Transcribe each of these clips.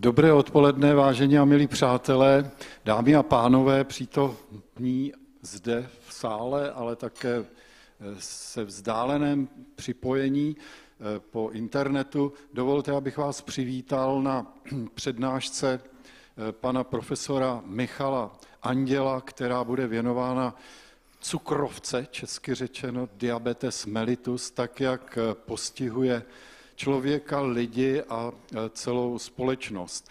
Dobré odpoledne, vážení a milí přátelé, dámy a pánové, přítomní zde v sále, ale také se vzdáleném připojení eh, po internetu. Dovolte, abych vás přivítal na přednášce eh, pana profesora Michala Anděla, která bude věnována cukrovce, česky řečeno diabetes mellitus, tak jak eh, postihuje člověka, lidi a celou společnost.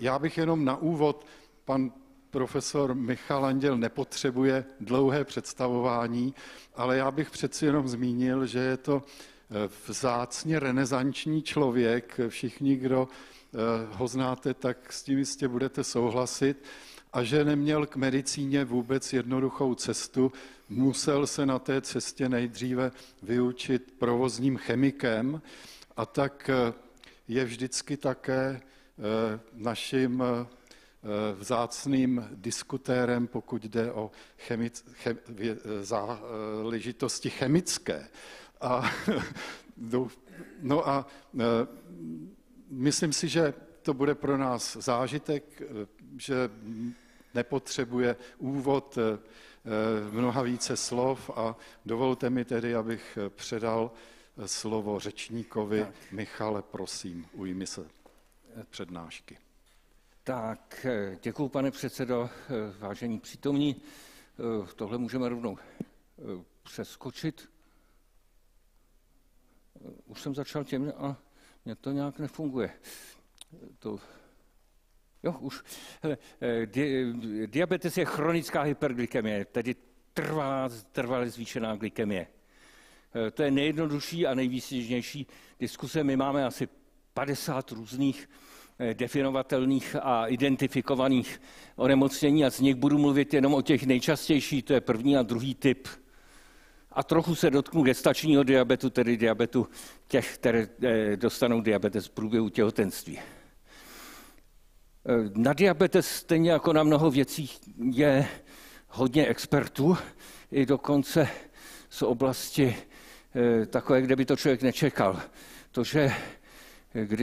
Já bych jenom na úvod, pan profesor Michal Anděl nepotřebuje dlouhé představování, ale já bych přeci jenom zmínil, že je to eh, vzácně renesanční člověk. Všichni, kdo ho znáte, tak s tím jistě budete souhlasit. A že neměl k medicíně vůbec jednoduchou cestu, musel se na té cestě nejdříve vyučit provozním chemikem a tak eh, je vždycky také naším vzácným diskutérem, pokud jde o chemic, chem, záležitosti chemické. A, no a myslím si, že to bude pro nás zážitek, že nepotřebuje úvod mnoha více slov a dovolte mi tedy, abych předal slovo řečníkovi. Michale, prosím, ujmi se přednášky. Tak, eh, děkuji, pane předsedo, eh, vážení přítomní. Eh, tohle můžeme rovnou přeskočit. Už jsem začal těm a mě to nějak nefunguje. To, jo, už. Hele, di, diabetes je chronická hyperglykemie, tedy trvá, trvalé zvýšená glykemie. To je nejjednodušší a nejvýstěžnější diskuse. My máme asi 50 různých Eh, definovatelných a identifikovaných onemocnění a z nich budu mluvit jenom o těch nejčastějších, to je první a druhý typ. A trochu se dotknu gestačního diabetu, tedy diabetu těch, které eh, dostanou diabetes v průběhu těhotenství. Eh, na diabetes stejně jako na mnoho věcí je hodně expertů, i dokonce z oblasti takové, kde by to člověk nečekal. To, že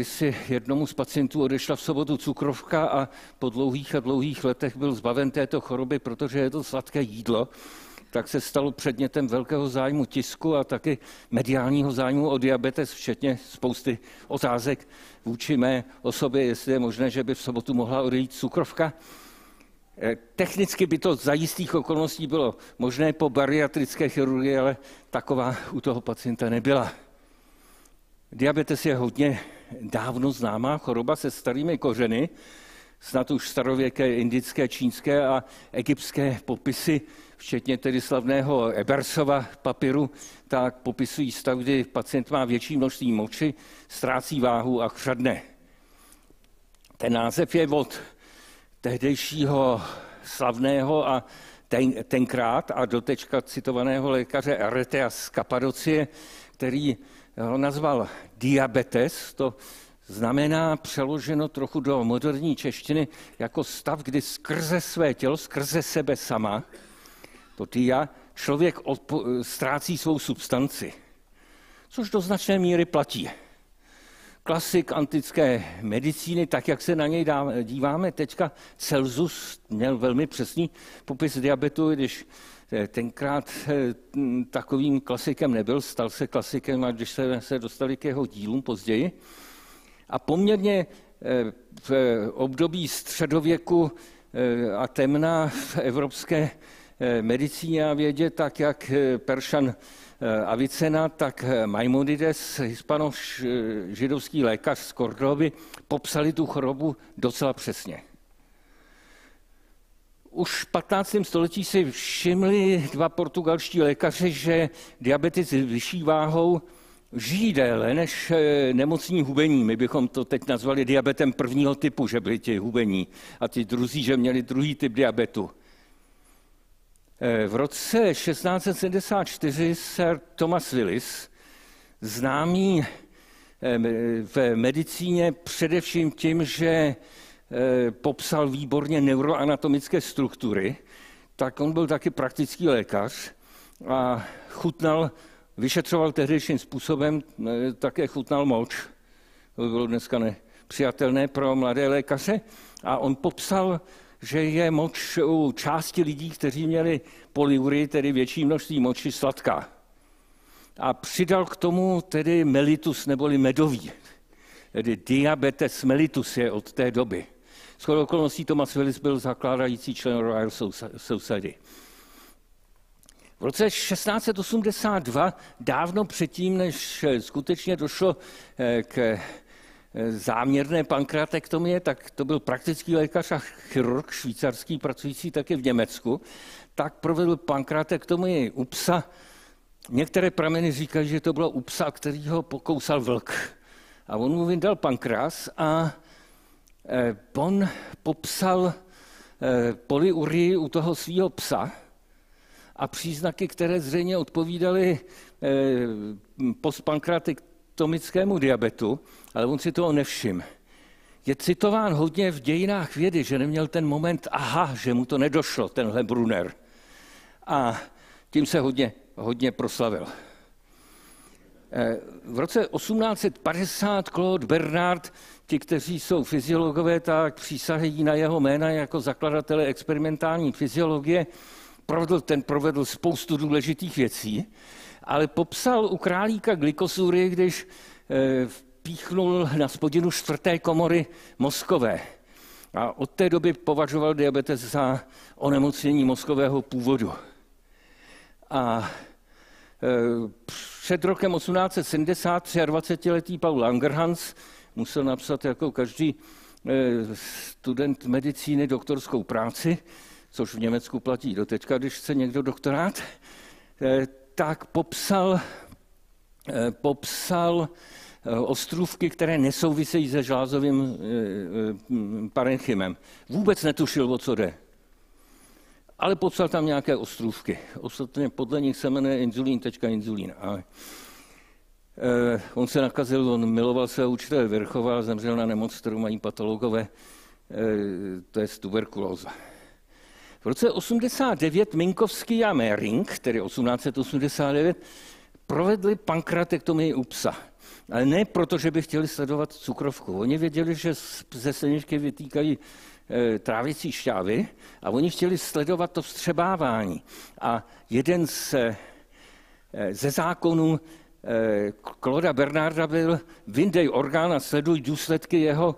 si jednomu z pacientů odešla v sobotu cukrovka a po dlouhých a dlouhých letech byl zbaven této choroby, protože je to sladké jídlo, tak se stalo předmětem velkého zájmu tisku a taky mediálního zájmu o diabetes, včetně spousty otázek vůči mé osobě, jestli je možné, že by v sobotu mohla odejít cukrovka. Eh, technicky by to za jistých okolností bylo možné po bariatrické chirurgii, ale taková u toho pacienta nebyla. Diabetes je hodně dávno známá choroba se starými kořeny, snad už starověké indické, čínské a egyptské popisy, včetně tedy slavného Ebersova papiru, tak popisují stav, kdy pacient má větší množství moči, ztrácí váhu a chřadne. Ten název je od tehdejšího slavného a ten, tenkrát a dotečka citovaného lékaře Aretea z Kapadocie, který ho nazval diabetes, to znamená přeloženo trochu do moderní češtiny jako stav, kdy skrze své tělo, skrze sebe sama, to dia, člověk odpo- ztrácí svou substanci. Což do značné míry platí. Klasik antické medicíny, tak jak se na něj díváme teďka, Celsus měl velmi přesný popis diabetu, když Eh, tenkrát eh, takovým klasikem nebyl, stal se klasikem, a když se, se dostali k jeho dílům později. A poměrně eh, v období středověku a temna v evropské medicíně a vědě, tak jak Peršan Avicena, tak Maimonides, hispano-židovský lékař z Kordovy, popsali tu chorobu docela přesně. Už v 15. století si všimli dva portugalští lékaři, že diabetes s vyšší váhou žijí déle než eh, nemocní hubení. My bychom to teď nazvali diabetem prvního typu, že byli ti hubení a ti druzí, že měli druhý typ diabetu. Eh, v roce 1674 Sir Thomas Willis, známý eh, v medicíně především tím, že Eh, popsal výborně neuroanatomické struktury, tak on byl taky praktický lékař a chutnal, vyšetřoval tehdejším způsobem, také chutnal moč. To bylo dneska ne, přijatelné pro mladé lékaře. A on popsal, že je moč u části lidí, kteří měli poliury, tedy větší množství moči, sladká. A přidal k tomu tedy mellitus neboli medový. Tedy diabetes mellitus je od té doby. S okolností Thomas Willis byl zakládající člen Royal Society. V roce 1682, dávno předtím, než skutečně došlo eh, k záměrné pankreatektomie, tak to byl praktický lékař a chirurg švýcarský, pracující také v Německu, tak provedl pankreatektomii u psa. Některé prameny říkají, že to bylo u psa, který ho pokousal vlk. A on mu vyndal pankrás a eh, on popsal poliurii u toho svého psa – a příznaky, které zřejmě odpovídaly eh, postpankreatiktomickému diabetu, ale on si toho nevšim. Je citován hodně v dějinách vědy, že neměl ten moment, aha, že mu to nedošlo, tenhle Brunner. A tím se hodně, hodně proslavil. Eh, v roce 1850 Claude Bernard, ti, kteří jsou fyziologové, tak přísahají na jeho jména jako zakladatele experimentální fyziologie provedl, ten provedl spoustu důležitých věcí, ale popsal u králíka glikosury, když e, píchnul na spodinu čtvrté komory mozkové. A od té doby považoval diabetes za onemocnění mozkového původu. A e, před rokem 1870 23-letý Paul Langerhans musel napsat jako každý e, student medicíny doktorskou práci, což v Německu platí do teďka, když chce někdo doktorát, eh, tak popsal, eh, popsal eh, ostrůvky, které nesouvisejí se žlázovým parenchymem. Vůbec netušil, o co jde. Ale popsal tam nějaké ostrůvky. Ostatně podle nich se jmenuje inzulín, tečka inzulín. Ale on se nakazil, on miloval svého učitele Verchova a zemřel na nemoc, kterou mají patologové, to je tuberkulóza. V roce 89 Minkovský a Mering, tedy 1889, provedli pankratektomii u psa. Ale ne proto, že by chtěli sledovat cukrovku. Oni věděli, že ze sliničky vytýkají e, trávicí šťávy a oni chtěli sledovat to vstřebávání. A jeden z, e, ze zákonů Kloda eh, Bernarda byl vyndej orgán a sleduj důsledky jeho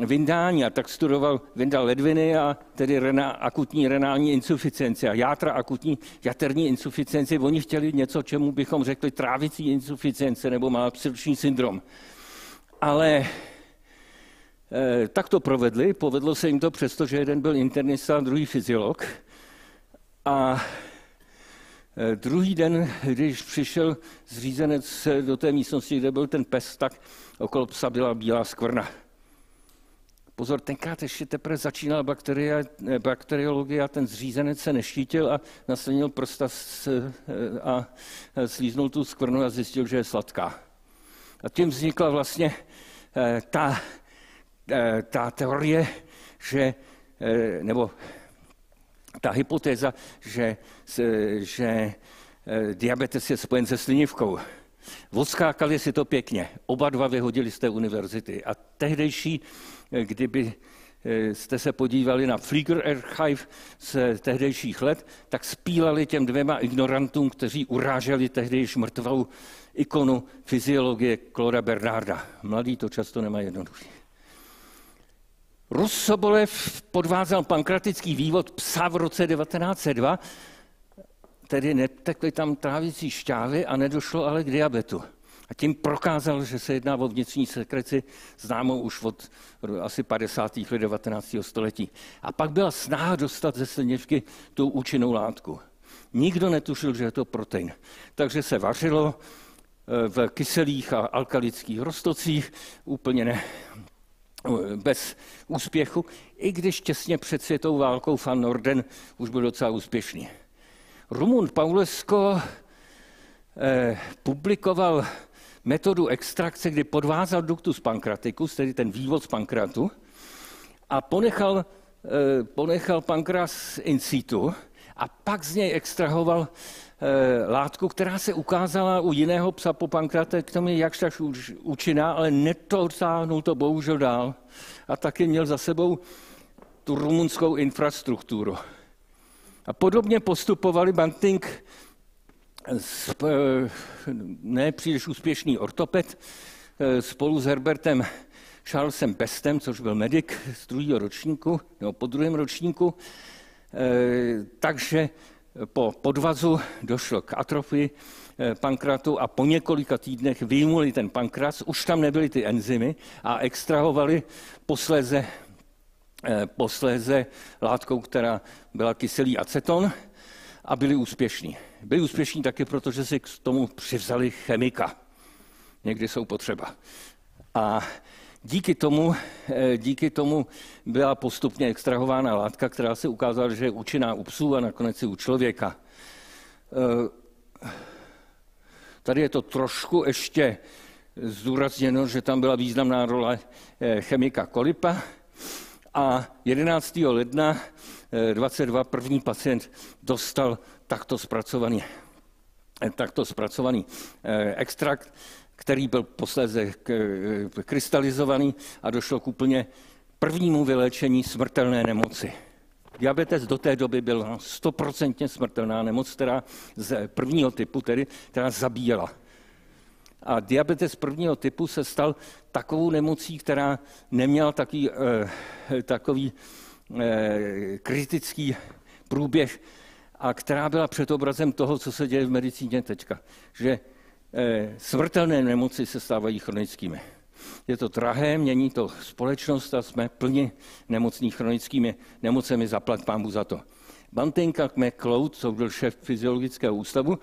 eh, vyndání. A tak studoval vyndal ledviny a tedy rena, akutní renální insuficienci a játra akutní jaterní insuficienci. Oni chtěli něco, čemu bychom řekli trávicí insuficience nebo malabsorpční syndrom. Ale eh, tak to provedli, povedlo se jim to přesto, že jeden byl internista a druhý fyziolog. A druhý den, když přišel zřízenec do té místnosti, kde byl ten pes, tak okolo psa byla bílá skvrna. Pozor, tenkrát ještě teprve začínala bakterie, eh, bakteriologie a ten zřízenec se neštítil a naslenil prsta eh, a slíznul tu skvrnu a zjistil, že je sladká. A tím vznikla vlastně ta, ta teorie, že, nebo ta hypotéza, že, že eh, diabetes je spojen se slinivkou. Odskákali si to pěkně. Oba dva vyhodili z té univerzity. A tehdejší, eh, kdyby eh, jste se podívali na Flieger Archive z tehdejších let, tak spílali těm dvěma ignorantům, kteří uráželi tehdejší mrtvou ikonu fyziologie Klora Bernarda. Mladí to často nemají jednoduché. Rus Sobolev podvázal pankratický vývod psa v roce 1902, tedy netekly tam trávicí šťávy a nedošlo ale k diabetu. A tím prokázal, že se jedná o vnitřní sekreci známou už od asi 50. let 19. století. A pak byla snaha dostat ze slinivky tu účinnou látku. Nikdo netušil, že je to protein. Takže se vařilo eh, v kyselých a alkalických roztocích, úplně ne, bez úspěchu, i když těsně před světou válkou Van Norden už byl docela úspěšný. Rumun Paulesko eh, publikoval metodu extrakce, kdy podvázal ductus pancraticus, tedy ten vývod z pankratu, a ponechal, eh, ponechal pankras in situ a pak z něj extrahoval látku, která se ukázala u jiného psa po pankrate, k tomu je jakž tak účinná, ale netotáhnul to bohužel dál. A taky měl za sebou tu rumunskou infrastrukturu. A podobně postupovali Banting, ne příliš úspěšný ortoped, spolu s Herbertem Charlesem Bestem, což byl medic z druhého ročníku, nebo po druhém ročníku. Takže po podvazu došlo k atrofii eh, pankratu a po několika týdnech vyjmuli ten pankras, už tam nebyly ty enzymy a extrahovali posléze, eh, posléze látkou, která byla kyselý aceton a byli úspěšní. Byli úspěšní taky proto, že si k tomu přivzali chemika. Někdy jsou potřeba. A Díky tomu, eh, díky tomu byla postupně extrahována látka, která se ukázala, že je účinná u psů a nakonec i u člověka. Eh, tady je to trošku ještě zdůrazněno, že tam byla významná role eh, chemika Kolipa a 11. ledna 22 první pacient dostal takto zpracovaný, takto zpracovaný extrakt který byl posléze krystalizovaný a došlo k úplně prvnímu vyléčení smrtelné nemoci. Diabetes do té doby byl stoprocentně smrtelná nemoc, která z prvního typu, tedy, která zabíjela. A diabetes prvního typu se stal takovou nemocí, která neměla takový, eh, takový eh, kritický průběh a která byla před obrazem toho, co se děje v medicíně teďka. Že Eh, smrtelné nemoci se stávají chronickými. Je to drahé, mění to společnost a jsme plni nemocní chronickými nemocemi, zaplat pámu za to. Bantenka McCloud, co byl šéf fyziologického ústavu,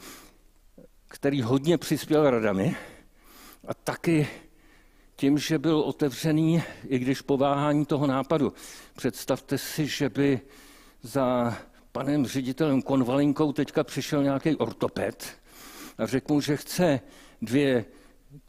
který hodně přispěl radami a taky tím, že byl otevřený, i když pováhání toho nápadu. Představte si, že by za panem ředitelem Konvalinkou teďka přišel nějaký ortoped a řekl mu, že chce dvě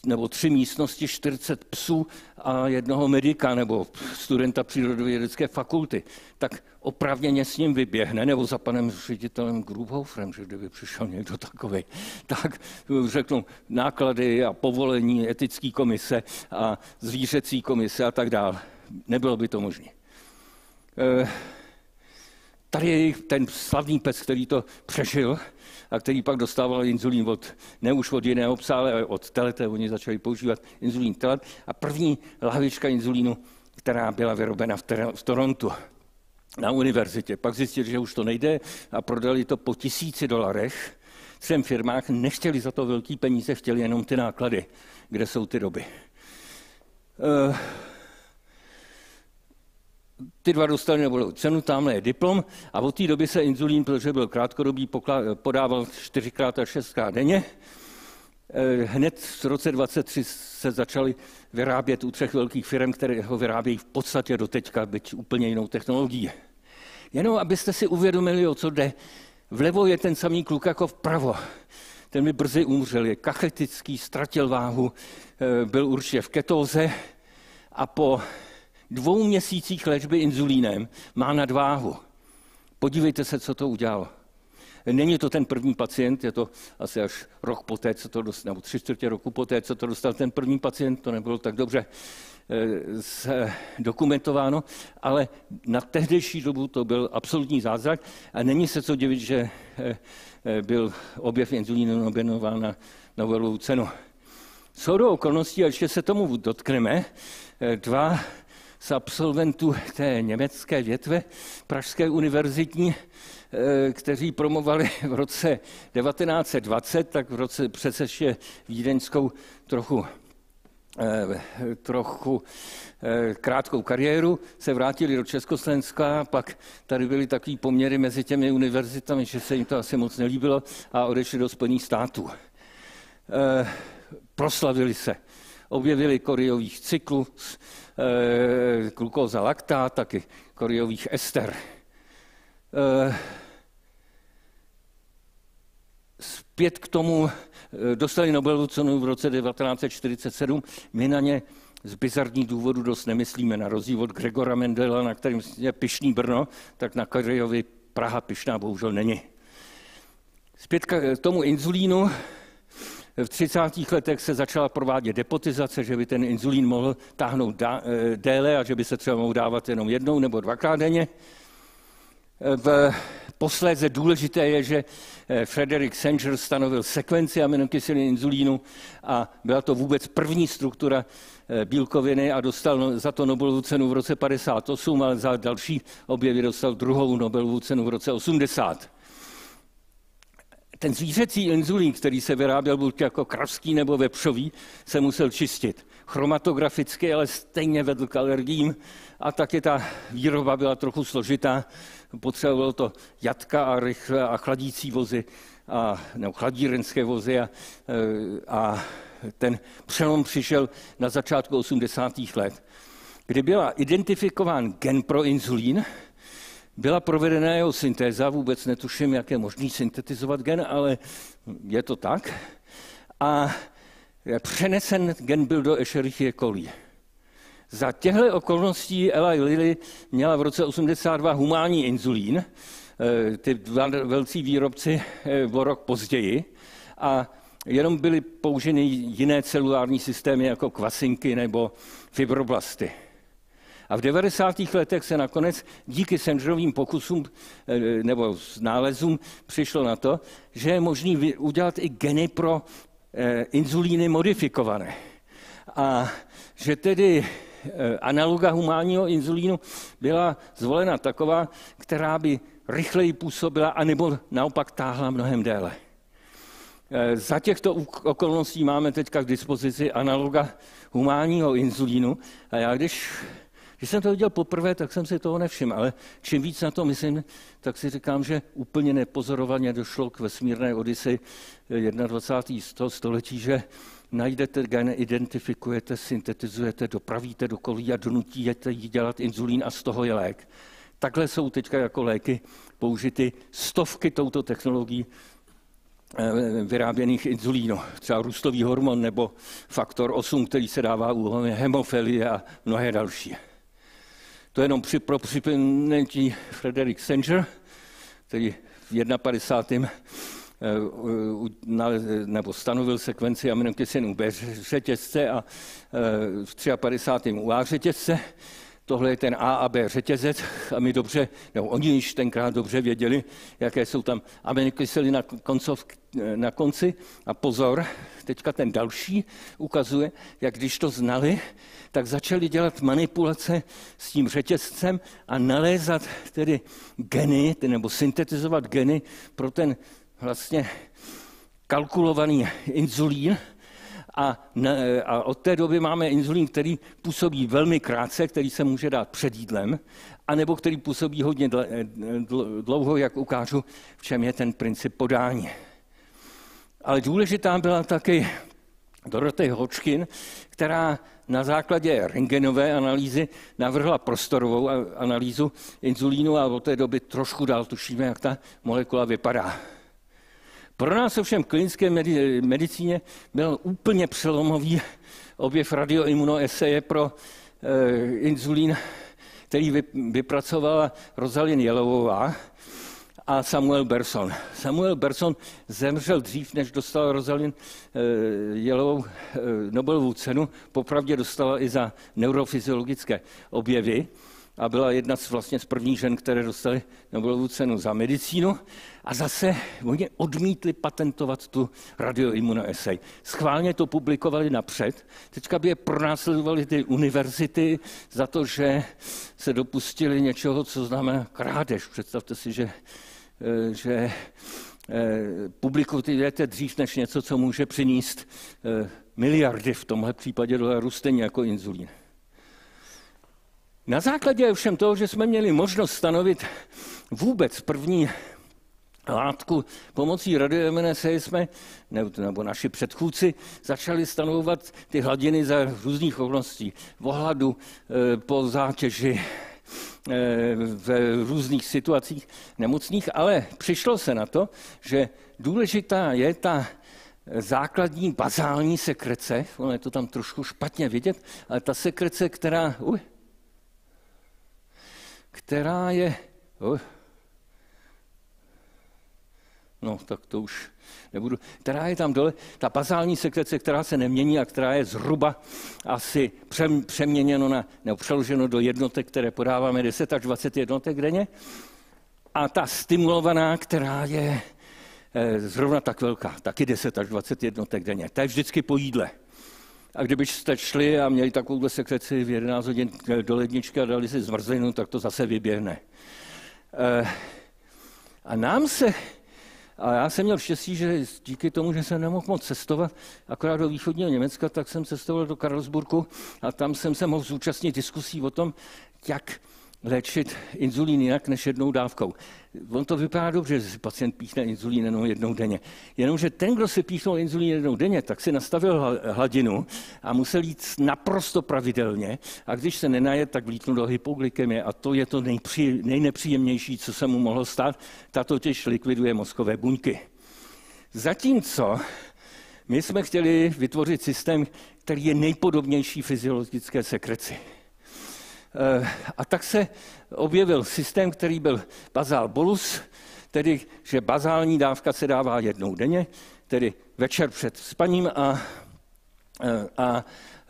nebo tři místnosti, 40 psů a jednoho medika nebo studenta přírodovědecké fakulty, tak opravněně s ním vyběhne, nebo za panem ředitelem Grubhoferem, že kdyby přišel někdo takový, tak řeknu náklady a povolení etické komise a zvířecí komise a tak dále. Nebylo by to možné. Eh, tady je ten slavný pes, který to přežil, a který pak dostával inzulín od, ne už od jiného psa, ale od telete, oni začali používat inzulín telet. A první lahvička inzulínu, která byla vyrobena v, ter- v Torontu na univerzitě. Pak zjistili, že už to nejde a prodali to po tisíci dolarech třem firmách. Nechtěli za to velký peníze, chtěli jenom ty náklady, kde jsou ty doby. Uh, ty dva dostali nebo cenu, tamhle je diplom a od té doby se inzulín, protože byl krátkodobý, podával čtyřikrát a šestkrát denně. Eh, hned v roce 23 se začaly vyrábět u třech velkých firm, které ho vyrábějí v podstatě do teďka, byť úplně jinou technologií. Jenom abyste si uvědomili, o co jde. Vlevo je ten samý kluk jako vpravo. Ten mi brzy umřel, je kachetický, ztratil váhu, eh, byl určitě v ketóze a po dvou měsících léčby inzulínem má nadváhu. Podívejte se, co to udělalo. Není to ten první pacient, je to asi až rok poté, co to dostal, nebo tři čtvrtě roku poté, co to dostal ten první pacient, to nebylo tak dobře eh, dokumentováno, ale na tehdejší dobu to byl absolutní zázrak a není se co divit, že eh, eh, byl objev inzulínu nominován na Nobelovu cenu. Co do okolností, a ještě se tomu dotkneme, dva z absolventů té německé větve Pražské univerzitní, eh, kteří promovali v roce 1920, tak v roce přece ještě vídeňskou trochu eh, trochu eh, krátkou kariéru, se vrátili do Československa, pak tady byly takové poměry mezi těmi univerzitami, že se jim to asi moc nelíbilo a odešli do Spojených států. Proslavili se, objevili koriových cyklus, Eh, glukóza taky koriových ester. Eh, zpět k tomu eh, dostali Nobelovu cenu v roce 1947. My na ně z bizarních důvodů dost nemyslíme. Na rozdíl od Gregora Mendela, na kterým je pišný Brno, tak na Kariovi Praha pišná bohužel není. Zpět k tomu inzulínu. V 30. letech se začala provádět depotizace, že by ten inzulín mohl táhnout déle a že by se třeba mohl dávat jenom jednou nebo dvakrát denně. V posléze důležité je, že eh, Frederick Sanger stanovil sekvenci aminokyselin inzulínu a byla to vůbec první struktura eh, bílkoviny a dostal no, za to Nobelovu cenu v roce 58, ale za další objevy dostal druhou Nobelovu cenu v roce 80. Ten zvířecí inzulín, který se vyráběl buď jako kravský nebo vepřový, se musel čistit. Chromatograficky, ale stejně vedl k alergím a taky ta výroba byla trochu složitá. Potřebovalo to jatka a, rychle a chladící vozy, a, nebo chladírenské vozy a, a ten přelom přišel na začátku 80. let, kdy byla identifikován gen pro inzulín, byla provedena jeho syntéza, vůbec netuším, jak je možný syntetizovat gen, ale je to tak. A přenesen gen byl do Escherichie coli. Za těchto okolností Eli Lilly měla v roce 82 humánní inzulín, eh, ty dva velcí výrobci eh, o rok později, a jenom byly použeny jiné celulární systémy jako kvasinky nebo fibroblasty. A v 90. letech se nakonec díky Sangerovým pokusům eh, nebo nálezům přišlo na to, že je možný udělat i geny pro inzulíny modifikované. A že tedy Eh, analoga humánního inzulínu byla zvolena taková, která by rychleji působila, anebo naopak táhla mnohem déle. Eh, za těchto okolností máme teďka k dispozici analoga humánního inzulínu a já když, když jsem to viděl poprvé, tak jsem si toho nevšiml, ale čím víc na to myslím, tak si říkám, že úplně nepozorovaně došlo k vesmírné odisy 21. století, že najdete gen, identifikujete, syntetizujete, dopravíte do kolí a donutíte jí dělat inzulín a z toho je lék. Takhle jsou teďka jako léky použity stovky touto technologií eh, vyráběných inzulínů, třeba růstový hormon nebo faktor 8, který se dává u hemofilie a mnohé další. To je jenom při, pro připomenutí Frederick Sanger, který v 51 nebo stanovil sekvenci aminokyselin B řetězce a e, v 53. u A řetězce. Tohle je ten A a B řetězec a my dobře, nebo oni již tenkrát dobře věděli, jaké jsou tam aminokyseliny na, koncov, na konci. A pozor, teďka ten další ukazuje, jak když to znali, tak začali dělat manipulace s tím řetězcem a nalézat tedy geny, nebo syntetizovat geny pro ten vlastně kalkulovaný inzulín a, ne, a od té doby máme inzulín, který působí velmi krátce, který se může dát před jídlem, anebo který působí hodně dlouho, jak ukážu, v čem je ten princip podání. Ale důležitá byla taky Dorothy Hodgkin, která na základě rengenové analýzy navrhla prostorovou analýzu inzulínu a od té doby trošku dál tušíme, jak ta molekula vypadá. Pro nás ovšem klinické medicíně byl úplně přelomový objev radioimunoeseje pro e, inzulín, který vypracovala Rosalind Jelovová a Samuel Berson. Samuel Berson zemřel dřív, než dostal Rosalind e, Jelovou e, Nobelovu cenu. Popravdě dostala i za neurofyziologické objevy a byla jedna z, vlastně z prvních žen, které dostaly Nobelovu cenu za medicínu. A zase oni odmítli patentovat tu radioimunoesej. Schválně to publikovali napřed. Teďka by je pronásledovali ty univerzity za to, že se dopustili něčeho, co znamená krádež. Představte si, že, eh, že eh, publikujete dřív než něco, co může přinést eh, miliardy, v tomhle případě dolarů stejně jako inzulín. Na základě všem toho, že jsme měli možnost stanovit vůbec první látku pomocí radioeminese jsme, nebo naši předchůdci, začali stanovovat ty hladiny za různých okolností. Vohladu, e, po zátěži, e, v různých situacích nemocných, ale přišlo se na to, že důležitá je ta základní bazální sekrece, ono je to tam trošku špatně vidět, ale ta sekrece, která, uj, která je, uh, no tak to už nebudu, která je tam dole, ta bazální sekrece, která se nemění a která je zhruba asi přeměněno na, nebo přeloženo do jednotek, které podáváme 10 až 20 jednotek denně. A ta stimulovaná, která je eh, zrovna tak velká, taky 10 až 20 jednotek denně. To je vždycky po jídle. A kdybyste šli a měli takovouhle sekreci v 11 hodin do ledničky a dali si zmrzlinu, tak to zase vyběhne. Eh, a nám se, a já jsem měl štěstí, že díky tomu, že jsem nemohl moc cestovat, akorát do východního Německa, tak jsem cestoval do Karlsburgu a tam jsem se mohl zúčastnit diskusí o tom, jak léčit inzulín jinak než jednou dávkou. On to vypadá dobře, že si pacient píchne inzulín jenom jednou denně. Jenomže ten, kdo si píchnul inzulín jednou denně, tak si nastavil hladinu a musel jít naprosto pravidelně a když se nenaje, tak vlítnul do hypoglykemie a to je to nejpří, nejnepříjemnější, co se mu mohlo stát. Ta totiž likviduje mozkové buňky. Zatímco my jsme chtěli vytvořit systém, který je nejpodobnější fyziologické sekreci. Eh, a tak se objevil systém, který byl bazál bolus, tedy že bazální dávka se dává jednou denně, tedy večer před spaním a, eh, a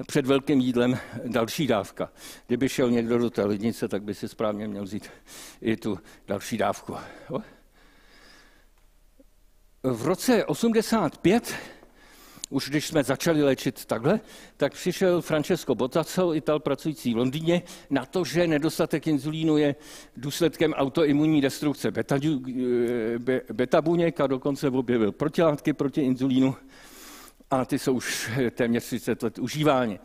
před velkým jídlem další dávka. Kdyby šel někdo do té lednice, tak by si správně měl vzít i tu další dávku. V roce 85 už když jsme začali léčit takhle, tak přišel Francesco Botaco, Ital pracující v Londýně, na to, že nedostatek inzulínu je důsledkem autoimunní destrukce beta, eh, beta buněk a dokonce objevil protilátky proti inzulínu a ty jsou už téměř 30 let užívány.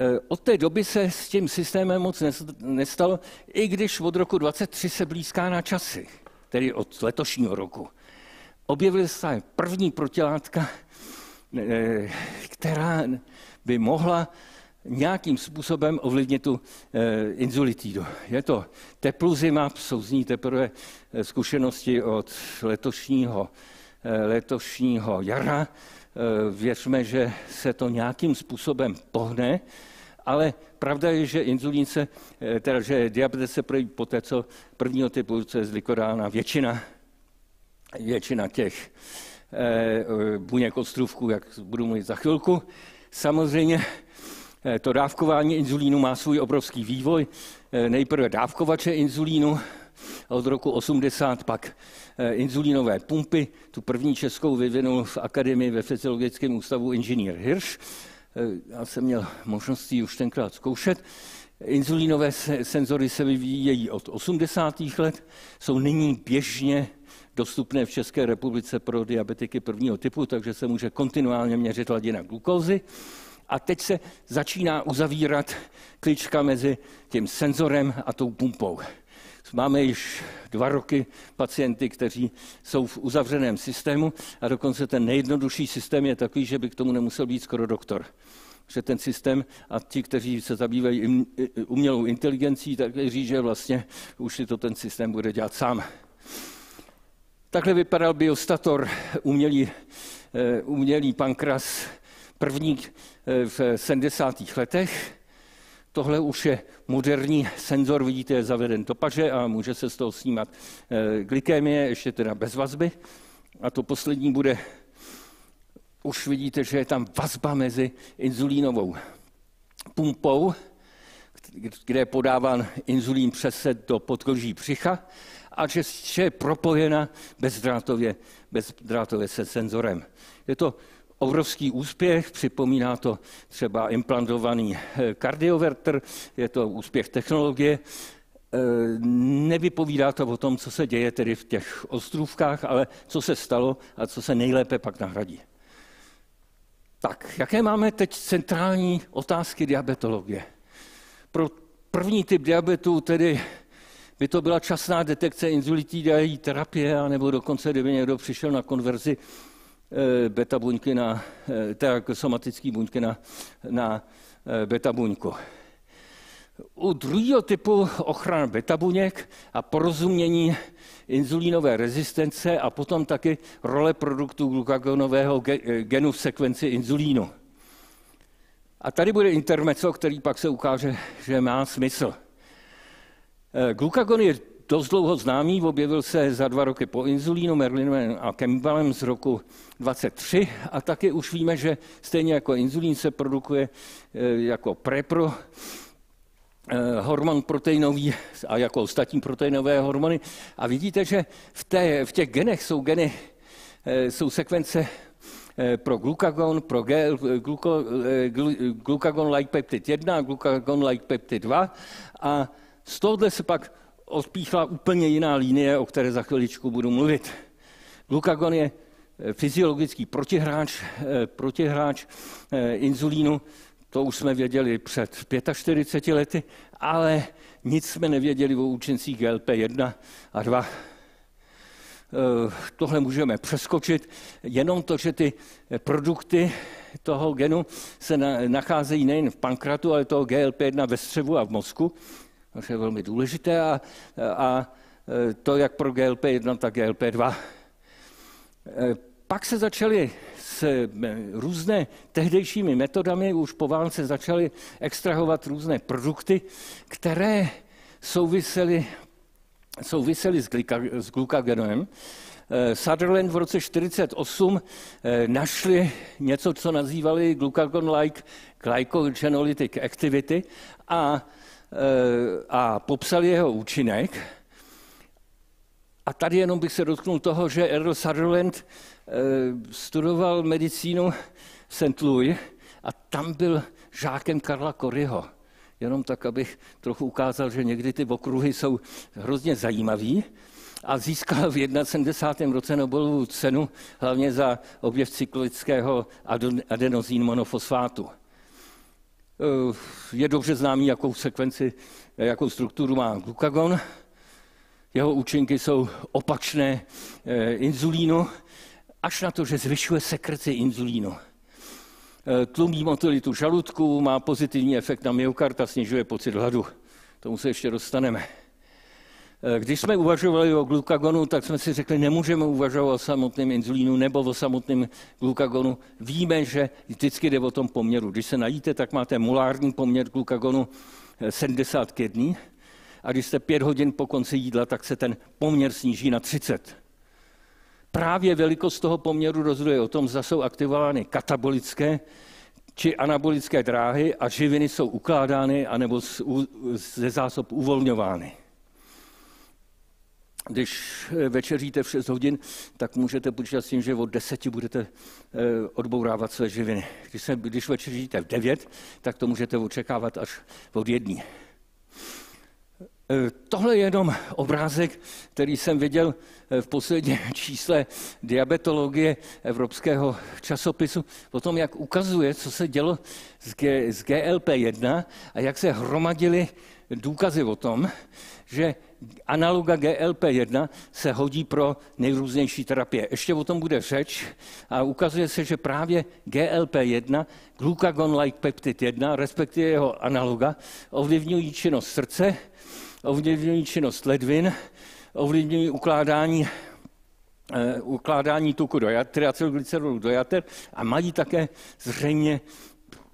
Eh, od té doby se s tím systémem moc nestalo, i když od roku 23 se blízká na časy, tedy od letošního roku. Objevily se první protilátka která by mohla nějakým způsobem ovlivnit tu eh, inzulitídu. Je to tepluzimab, jsou z ní teprve eh, zkušenosti od letošního, letošního jara. Věřme, že se to nějakým způsobem pohne, ale pravda je, že inzulín se, teda, že diabetes se projeví po té, co prvního typu se je zlikodána většina, většina těch Eh, buněk odstrůvku, jak budu mluvit za chvilku. Samozřejmě eh, to dávkování inzulínu má svůj obrovský vývoj. Eh, nejprve dávkovače inzulínu, od roku 80 pak inzulínové pumpy. Tu první českou vyvinul v akademii ve fyziologickém ústavu inženýr Hirsch. Já jsem měl možnost už tenkrát zkoušet. Inzulínové senzory se vyvíjejí od 80. let, jsou nyní běžně dostupné v České republice pro diabetiky prvního typu, takže se může kontinuálně měřit hladina glukózy. A teď se začíná uzavírat klička mezi tím senzorem a tou pumpou. Máme již dva roky pacienty, kteří jsou v uzavřeném systému a dokonce ten nejjednodušší systém je takový, že by k tomu nemusel být skoro doktor. Že ten systém a ti, kteří se zabývají umělou inteligencí, tak říct, že vlastně už si to ten systém bude dělat sám. Takhle vypadal biostator, umělý, eh, umělý pankras, první eh, v 70. letech. Tohle už je moderní senzor, vidíte, je zaveden do paže a může se z toho snímat eh, glykémie, ještě teda bez vazby. A to poslední bude, už vidíte, že je tam vazba mezi inzulínovou pumpou, kde je podáván inzulín přes do podkoží břicha a že, je propojena bezdrátově, bezdrátově se senzorem. Je to obrovský úspěch, připomíná to třeba implantovaný eh, kardioverter, je to úspěch technologie. Eh, nevypovídá to o tom, co se děje tedy v těch ostrůvkách, ale co se stalo a co se nejlépe pak nahradí. Tak, jaké máme teď centrální otázky diabetologie? Pro první typ diabetu, tedy by to byla časná detekce inzulitidají terapie, anebo dokonce, kdyby někdo přišel na konverzi eh, beta buňky na, eh, teda jako somatický buňky na, na eh, beta buňku. U druhého typu ochrana beta buněk a porozumění inzulínové rezistence a potom taky role produktu glukagonového genu v sekvenci inzulínu. A tady bude intermeco, který pak se ukáže, že má smysl. Eh, glukagon je dost dlouho známý, objevil se za dva roky po inzulínu Merlinem a Campbellem z roku 23 a taky už víme, že stejně jako inzulín se produkuje eh, jako prepro, eh, hormon proteinový a jako ostatní proteinové hormony. A vidíte, že v, té, v těch genech jsou geny, jsou sekvence pro glukagon, pro gel, gluko, glukagon-like peptid 1 a glukagon-like peptid 2 a z tohohle se pak odpíchla úplně jiná linie, o které za chviličku budu mluvit. Glukagon je eh, fyziologický protihráč, eh, protihráč eh, inzulínu, to už jsme věděli před 45 lety, ale nic jsme nevěděli o účincích GLP-1 a 2. Tohle můžeme přeskočit. Jenom to, že ty produkty toho genu se nacházejí nejen v pankratu, ale toho GLP-1 ve střevu a v mozku, což je velmi důležité, a, a e, to jak pro GLP-1, tak GLP-2. E, pak se začaly s e, různé tehdejšími metodami, už po válce začaly extrahovat různé produkty, které souvisely, souvisely s, glika, s glukagenem. Sutherland v roce 1948 našli něco, co nazývali glucagon-like glycogenolytic activity a a popsal jeho účinek. A tady jenom bych se dotknul toho, že Earl Sutherland eh, studoval medicínu v St. Louis a tam byl žákem Karla Koryho. Jenom tak, abych trochu ukázal, že někdy ty okruhy jsou hrozně zajímavý. A získal v 71. roce Nobelovu cenu hlavně za objev cyklického adenozín monofosfátu. Eh, je dobře známý, jakou sekvenci, jakou strukturu má glukagon. Jeho účinky jsou opačné eh, inzulínu, až na to, že zvyšuje sekreci inzulínu. Eh, tlumí motilitu žaludku, má pozitivní efekt na myokard a snižuje pocit hladu. Tomu se ještě dostaneme. Eh, když jsme uvažovali o glukagonu, tak jsme si řekli, nemůžeme uvažovat o samotném inzulínu nebo o samotném glukagonu. Víme, že vždycky jde o tom poměru. Když se najíte, tak máte molární poměr glukagonu 70 k 1. A když jste pět hodin po konci jídla, tak se ten poměr sníží na 30. Právě velikost toho poměru rozhoduje o tom, zda jsou aktivovány katabolické či anabolické dráhy a živiny jsou ukládány anebo ze zásob uvolňovány. Když eh, večeříte v 6 hodin, tak můžete počítat s tím, že od 10 budete eh, odbourávat své živiny. Když, se, když večeříte v 9, tak to můžete očekávat až od jední. Eh, tohle je jenom obrázek, který jsem viděl v posledním čísle diabetologie Evropského časopisu o tom, jak ukazuje, co se dělo s GLP-1 a jak se hromadily důkazy o tom, že analoga GLP-1 se hodí pro nejrůznější terapie. Ještě o tom bude řeč a ukazuje se, že právě GLP-1, glucagon-like peptid 1, respektive jeho analoga, ovlivňují činnost srdce, ovlivňují činnost ledvin, ovlivňují ukládání uh, ukládání tuku do jater, acylglycerolu do jater a mají také zřejmě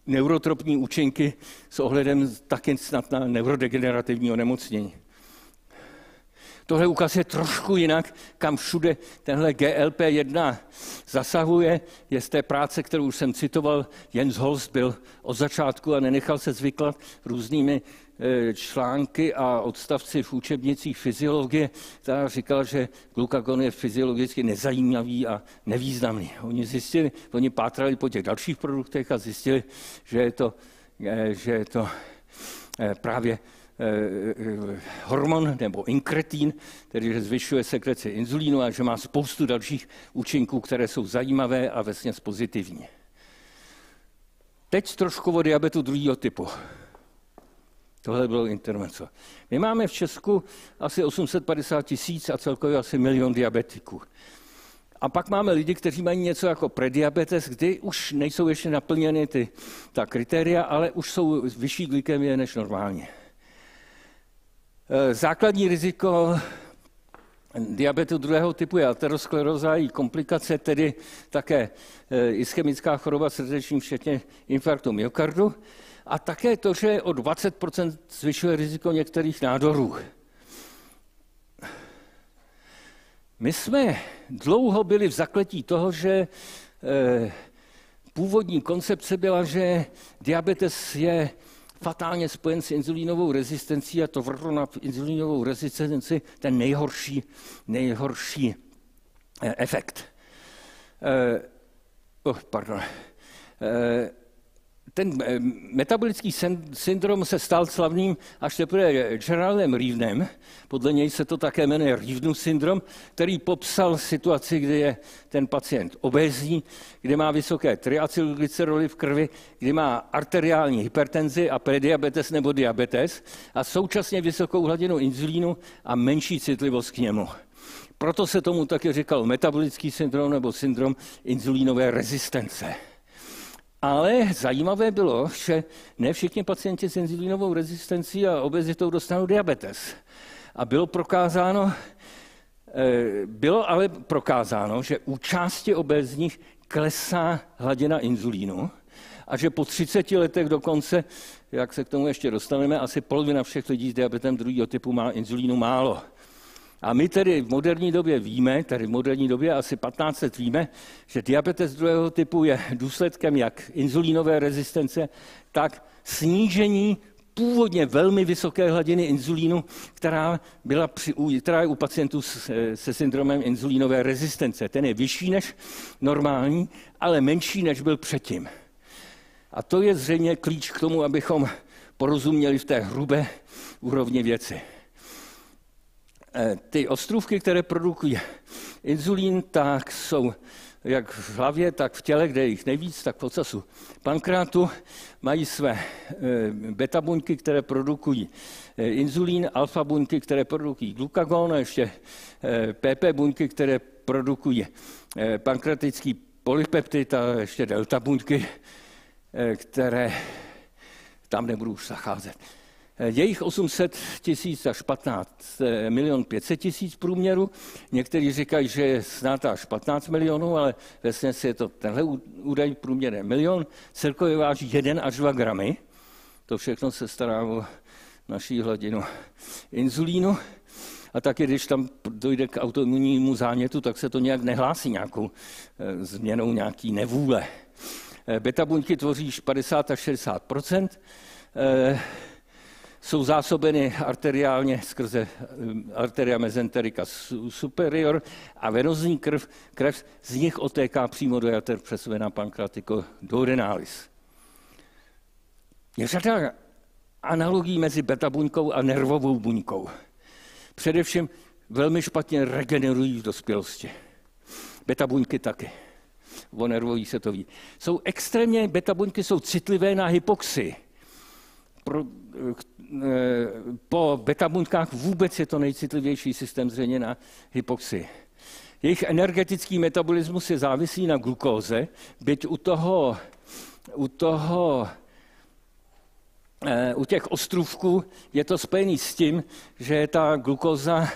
neurotropní účinky s ohledem také snad na neurodegenerativní onemocnění. Tohle ukazuje trošku jinak, kam všude tenhle GLP-1 zasahuje. Je z té práce, kterou už jsem citoval, Jens Holst byl od začátku a nenechal se zvyklat různými e, články a odstavci v učebnicích fyziologie, která říkal, že glukagon je fyziologicky nezajímavý a nevýznamný. Oni zjistili, oni pátrali po těch dalších produktech a zjistili, že je to, e, že je to právě Eh, eh, hormon nebo inkretín, který zvyšuje sekreci inzulínu a že má spoustu dalších účinků, které jsou zajímavé a vesně pozitivní. Teď trošku o diabetu druhého typu. Tohle bylo intermezzo. My máme v Česku asi 850 tisíc a celkově asi milion diabetiků. A pak máme lidi, kteří mají něco jako prediabetes, kdy už nejsou ještě naplněny ty, ta kritéria, ale už jsou vyšší glykemie než normálně. Eh, základní riziko diabetu druhého typu je ateroskleroza, a komplikace, tedy také eh, ischemická choroba srdeční, včetně infarktu myokardu, a také to, že o 20% zvyšuje riziko některých nádorů. My jsme dlouho byli v zakletí toho, že eh, původní koncepce byla, že diabetes je fatálně spojen s inzulínovou rezistencí a to vrhlo na inzulínovou rezistenci ten nejhorší, nejhorší eh, efekt. Eh, oh, pardon. Eh, ten eh, metabolický syndrom se stal slavným až teprve Geraldem Reevenem, podle něj se to také jmenuje Reevenův syndrom, který popsal situaci, kdy je ten pacient obézní, kdy má vysoké triacylglyceroly v krvi, kdy má arteriální hypertenzi a prediabetes nebo diabetes a současně vysokou hladinu inzulínu a menší citlivost k němu. Proto se tomu také říkal metabolický syndrom nebo syndrom inzulínové rezistence. Ale zajímavé bylo, že ne všichni pacienti s inzulínovou rezistencí a obezitou dostanou diabetes. A bylo prokázáno, eh, bylo ale prokázáno, že u části obezních klesá hladina inzulínu a že po 30 letech dokonce, jak se k tomu ještě dostaneme, asi polovina všech lidí s diabetem druhého typu má inzulínu málo. A my tedy v moderní době víme, tedy v moderní době asi 15 let víme, že diabetes druhého typu je důsledkem jak inzulínové rezistence, tak snížení původně velmi vysoké hladiny inzulínu, která, byla při, která je u pacientů se, se syndromem inzulínové rezistence. Ten je vyšší než normální, ale menší, než byl předtím. A to je zřejmě klíč k tomu, abychom porozuměli v té hrubé úrovni věci. Eh, ty ostrůvky, které produkují inzulín, tak jsou jak v hlavě, tak v těle, kde je jich nejvíc, tak v ocasu pankrátu mají své eh, beta buňky, které produkují eh, inzulín, alfa buňky, které produkují glukagon a ještě PP buňky, které produkují pankratický polypeptid a ještě delta buňky, které tam nebudu už zacházet. Je jich 800 tisíc až 15 eh, milion 500 tisíc průměru. Někteří říkají, že je snad až 15 milionů, ale ve je to tenhle údaj průměr je milion. Celkově váží 1 až 2 gramy. To všechno se stará o naší hladinu inzulínu. A taky, když tam dojde k autoimunnímu zánětu, tak se to nějak nehlásí nějakou eh, změnou nějaký nevůle. Eh, beta buňky tvoří 50 až 60 jsou zásobeny arteriálně skrze eh, arteria mesenterica superior a venozní krv, krev z nich otéká přímo do jater přes vena pancreatico duodenalis. Je řada analogií mezi beta buňkou a nervovou buňkou. Především velmi špatně regenerují v dospělosti. Beta buňky taky. O nervový se to ví. Jsou extrémně, beta buňky jsou citlivé na hypoxii. Pro, Eh, po betabuňkách vůbec je to nejcitlivější systém zřejmě na hypoxii. Jejich energetický metabolismus je závisí na glukóze, byť u toho, u toho eh, u těch ostrůvků je to spojený s tím, že ta glukóza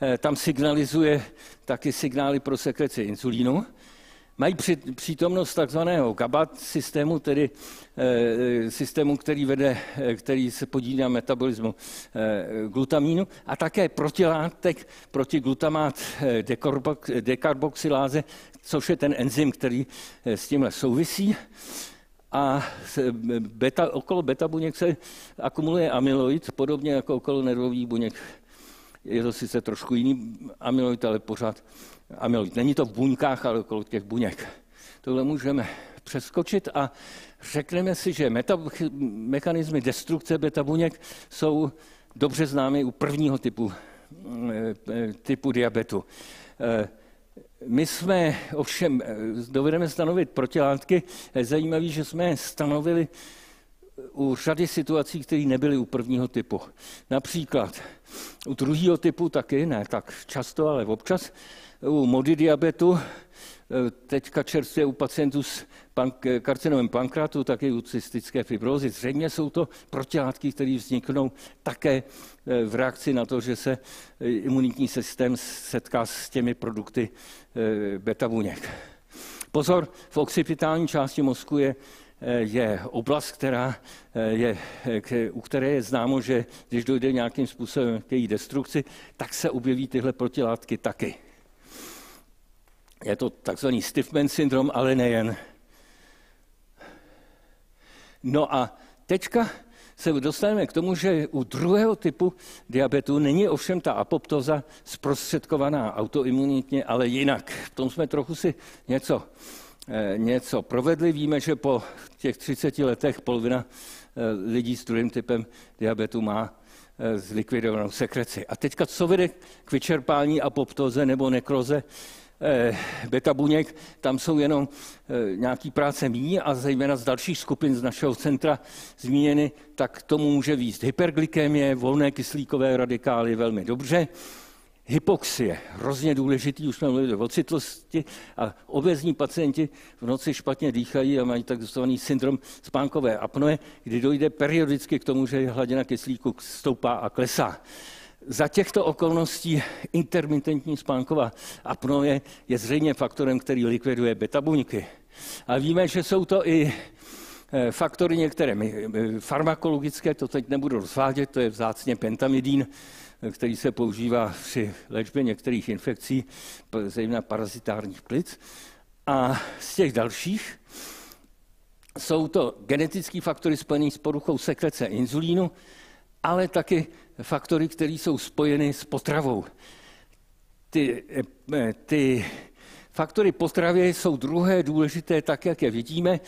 eh, tam signalizuje taky signály pro sekreci insulínu mají přítomnost takzvaného GABAT systému, tedy e, systému, který, vede, eh, který se podílí na metabolismu glutamínu a také protilátek proti glutamát dekarboxyláze, což je ten enzym, který s tímhle souvisí. A beta, okolo beta buněk se akumuluje amyloid, podobně jako okolo nervových buněk. Je to sice trošku jiný amyloid, ale pořád amyloid. Není to v buňkách, ale okolo těch buněk. Tohle můžeme přeskočit a řekneme si, že meta, mechanismy destrukce beta buněk jsou dobře známy u prvního typu, eh, typu diabetu. Eh, my jsme ovšem, eh, dovedeme stanovit protilátky, zajímavé, že jsme stanovili u řady situací, které nebyly u prvního typu. Například u druhého typu taky, ne tak často, ale občas, u mody diabetu, eh, teďka čerstvě u pacientů s pank- karcinomem pankrátu, taky u cystické fibrozy. Zřejmě jsou to protilátky, které vzniknou také eh, v reakci na to, že se imunitní systém setká s těmi produkty beta buněk. Pozor, v occipitální části mozku je je oblast, která je, u které je známo, že když dojde nějakým způsobem k její destrukci, tak se objeví tyhle protilátky taky. Je to takzvaný Stiffman syndrom, ale nejen. No a teďka se dostaneme k tomu, že u druhého typu diabetu není ovšem ta apoptoza zprostředkovaná autoimunitně, ale jinak. V tom jsme trochu si něco, eh, něco provedli. Víme, že po těch 30 letech polovina eh, lidí s druhým typem diabetu má eh, zlikvidovanou sekreci. A teďka co vede k vyčerpání apoptoze nebo nekroze? Eh, beta buněk, tam jsou jenom eh, nějaký práce míní a zejména z dalších skupin z našeho centra zmíněny, tak tomu může výjist hyperglykémie, volné kyslíkové radikály velmi dobře, hypoxie, hrozně důležitý, už jsme mluvili o citlosti a obezní pacienti v noci špatně dýchají a mají takzvaný syndrom spánkové apnoe, kdy dojde periodicky k tomu, že hladina kyslíku stoupá a klesá. Za těchto okolností intermitentní spánková apnoe je zřejmě faktorem, který likviduje beta buňky. A víme, že jsou to i eh, faktory některé farmakologické, to teď nebudu rozvádět, to je vzácně pentamidín, který se používá při léčbě některých infekcí, zejména parazitárních plic. A z těch dalších jsou to genetické faktory spojené s poruchou sekrece inzulínu, ale taky faktory, které jsou spojeny s potravou. Ty, eh, ty faktory potravy jsou druhé důležité, tak jak je vidíme.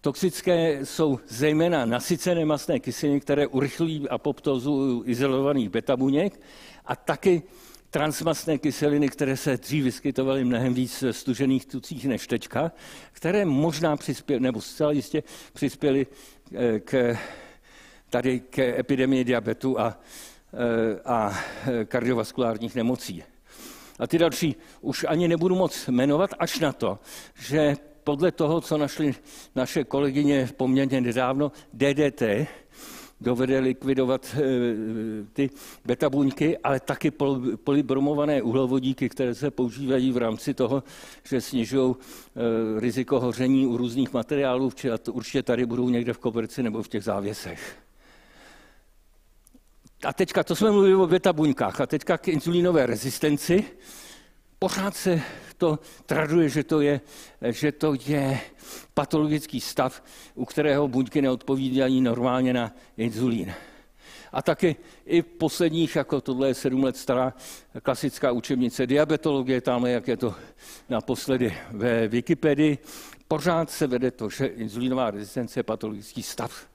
Toxické jsou zejména nasycené masné kyseliny, které urychlí apoptozu izolovaných betabuněk a taky transmasné kyseliny, které se dřív vyskytovaly mnohem víc v stužených tucích než teďka, které možná přispěly, nebo zcela jistě přispěly eh, k tady k epidemii diabetu a, e, a kardiovaskulárních nemocí. A ty další už ani nebudu moc jmenovat, až na to, že podle toho, co našli naše kolegyně poměrně nedávno, DDT dovede likvidovat e, ty beta buňky, ale taky polybromované uhlovodíky, které se používají v rámci toho, že snižují e, riziko hoření u různých materiálů, určitě tady budou někde v koberci nebo v těch závěsech. A teďka, to jsme mluvili o beta buňkách, a teďka k insulínové rezistenci. Pořád se to traduje, že to, je, že to je patologický stav, u kterého buňky neodpovídají normálně na inzulín. A taky i v posledních, jako tohle je sedm let stará klasická učebnice diabetologie, tam jak je to naposledy ve Wikipedii, pořád se vede to, že inzulínová rezistence je patologický stav.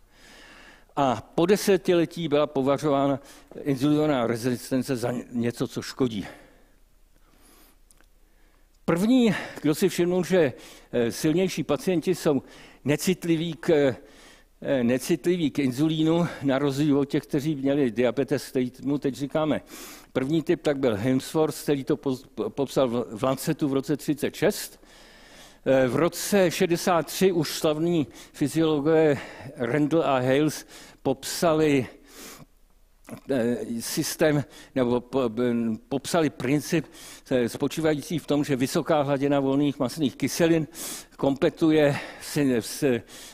A po desetiletí byla považována inzulinová rezistence za něco, co škodí. První, kdo si všimnul, že eh, silnější pacienti jsou necitliví k, eh, necitliví k inzulínu, na rozdíl od těch, kteří měli diabetes, který mu teď říkáme. První typ tak byl Hemsworth, který to popsal v Lancetu v roce 36 Eh, v roce 63 už slavní fyziologové Randall a Hales popsali systém, nebo popsali princip eh, spočívající v tom, že vysoká hladina volných masných kyselin kompletuje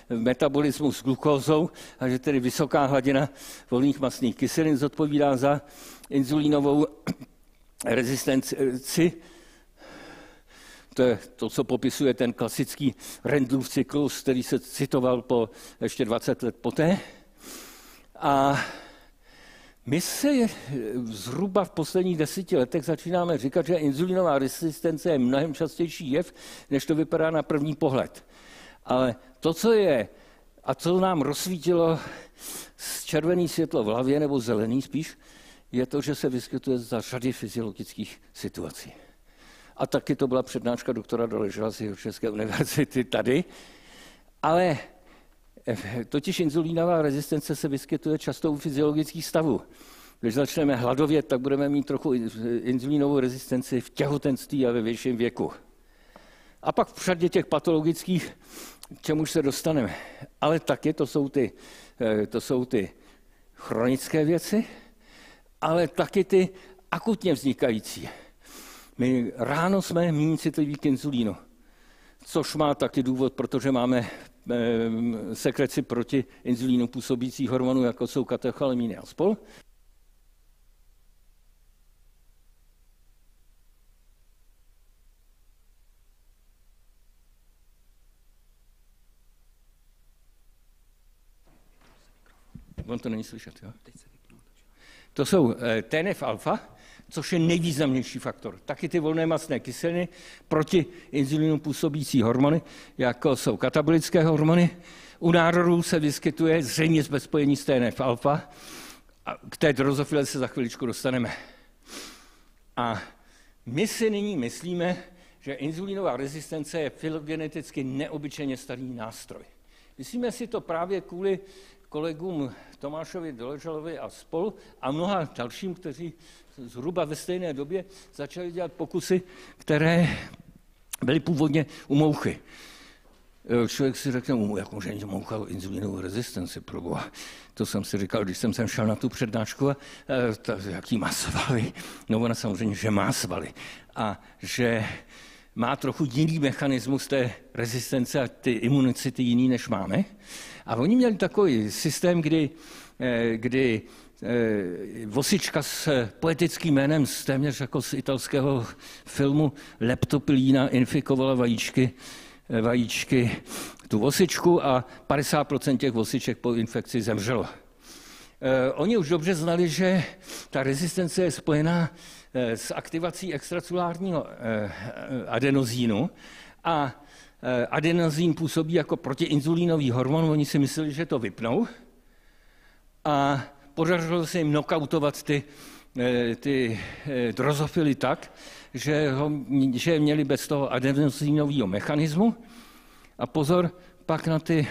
metabolismus s glukózou a že tedy vysoká hladina volných masných kyselin zodpovídá za inzulínovou rezistenci to je to, co popisuje ten klasický Randlův cyklus, který se citoval po ještě 20 let poté. A my se zhruba v posledních deseti letech začínáme říkat, že inzulinová rezistence je mnohem častější jev, než to vypadá na první pohled. Ale to, co je a co nám rozsvítilo červený světlo v hlavě, nebo zelený spíš, je to, že se vyskytuje za řady fyziologických situací a taky to byla přednáška doktora Doležela z České univerzity tady. Ale eh, totiž inzulínová rezistence se vyskytuje často u fyziologických stavů. Když začneme hladovět, tak budeme mít trochu inzulínovou rezistenci v těhotenství a ve větším věku. A pak v řadě těch patologických, k čemu se dostaneme. Ale taky to jsou ty, eh, to jsou ty chronické věci, ale taky ty akutně vznikající. My ráno jsme méně citliví k inzulínu, což má taky důvod, protože máme eh, Eh, sekreci proti inzulínu působících hormonů, jako jsou katecholamíny a spol. On to není slyšet, jo? To jsou eh, TNF alfa, což je nejvýznamnější faktor. Taky ty volné masné kyseliny proti inzulinu působící hormony, jako jsou katabolické hormony. U národů se vyskytuje zřejmě bez spojení s TNF alfa. A k té drozofile se za chviličku dostaneme. A my si nyní myslíme, že inzulínová rezistence je filogeneticky neobyčejně starý nástroj. Myslíme si to právě kvůli kolegům Tomášovi Doležalovi a spol a mnoha dalším, kteří zhruba ve stejné době začali dělat pokusy, které byly původně u mouchy. Člověk si řekne, jak může moucha inzulínovou rezistenci, proboha. To jsem si říkal, když jsem sem šel na tu přednášku, a, ta, jaký má svaly. No ona samozřejmě, že má svaly. A že má trochu jiný mechanismus té rezistence a ty imunicity jiný, než máme. A oni měli takový systém, kdy, eh, kdy eh, vosička s poetickým jménem z téměř jako z italského filmu Leptopilína infikovala vajíčky, eh, vajíčky tu vosičku a 50% těch vosiček po infekci zemřelo. Oni už dobře znali, že ta rezistence je spojená s aktivací extracelulárního adenozínu a Eh, adenozín působí jako protiinzulínový hormon, oni si mysleli, že to vypnou a podařilo se jim nokautovat ty, eh, ty eh, drozofily tak, že, ho, že měli bez toho adenozínového mechanismu. A pozor, pak na ty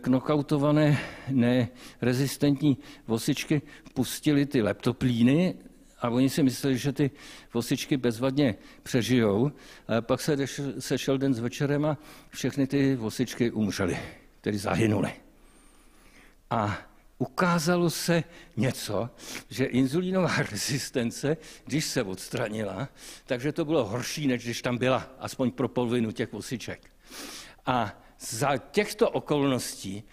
knokautované nerezistentní vosičky pustili ty leptoplíny a oni si mysleli, že ty vosičky bezvadně přežijou. A pak se sešel den s večerem a všechny ty vosičky umřely, tedy zahynuly. A ukázalo se něco, že inzulínová rezistence, když se odstranila, takže to bylo horší, než když tam byla, aspoň pro polovinu těch vosiček. A za těchto okolností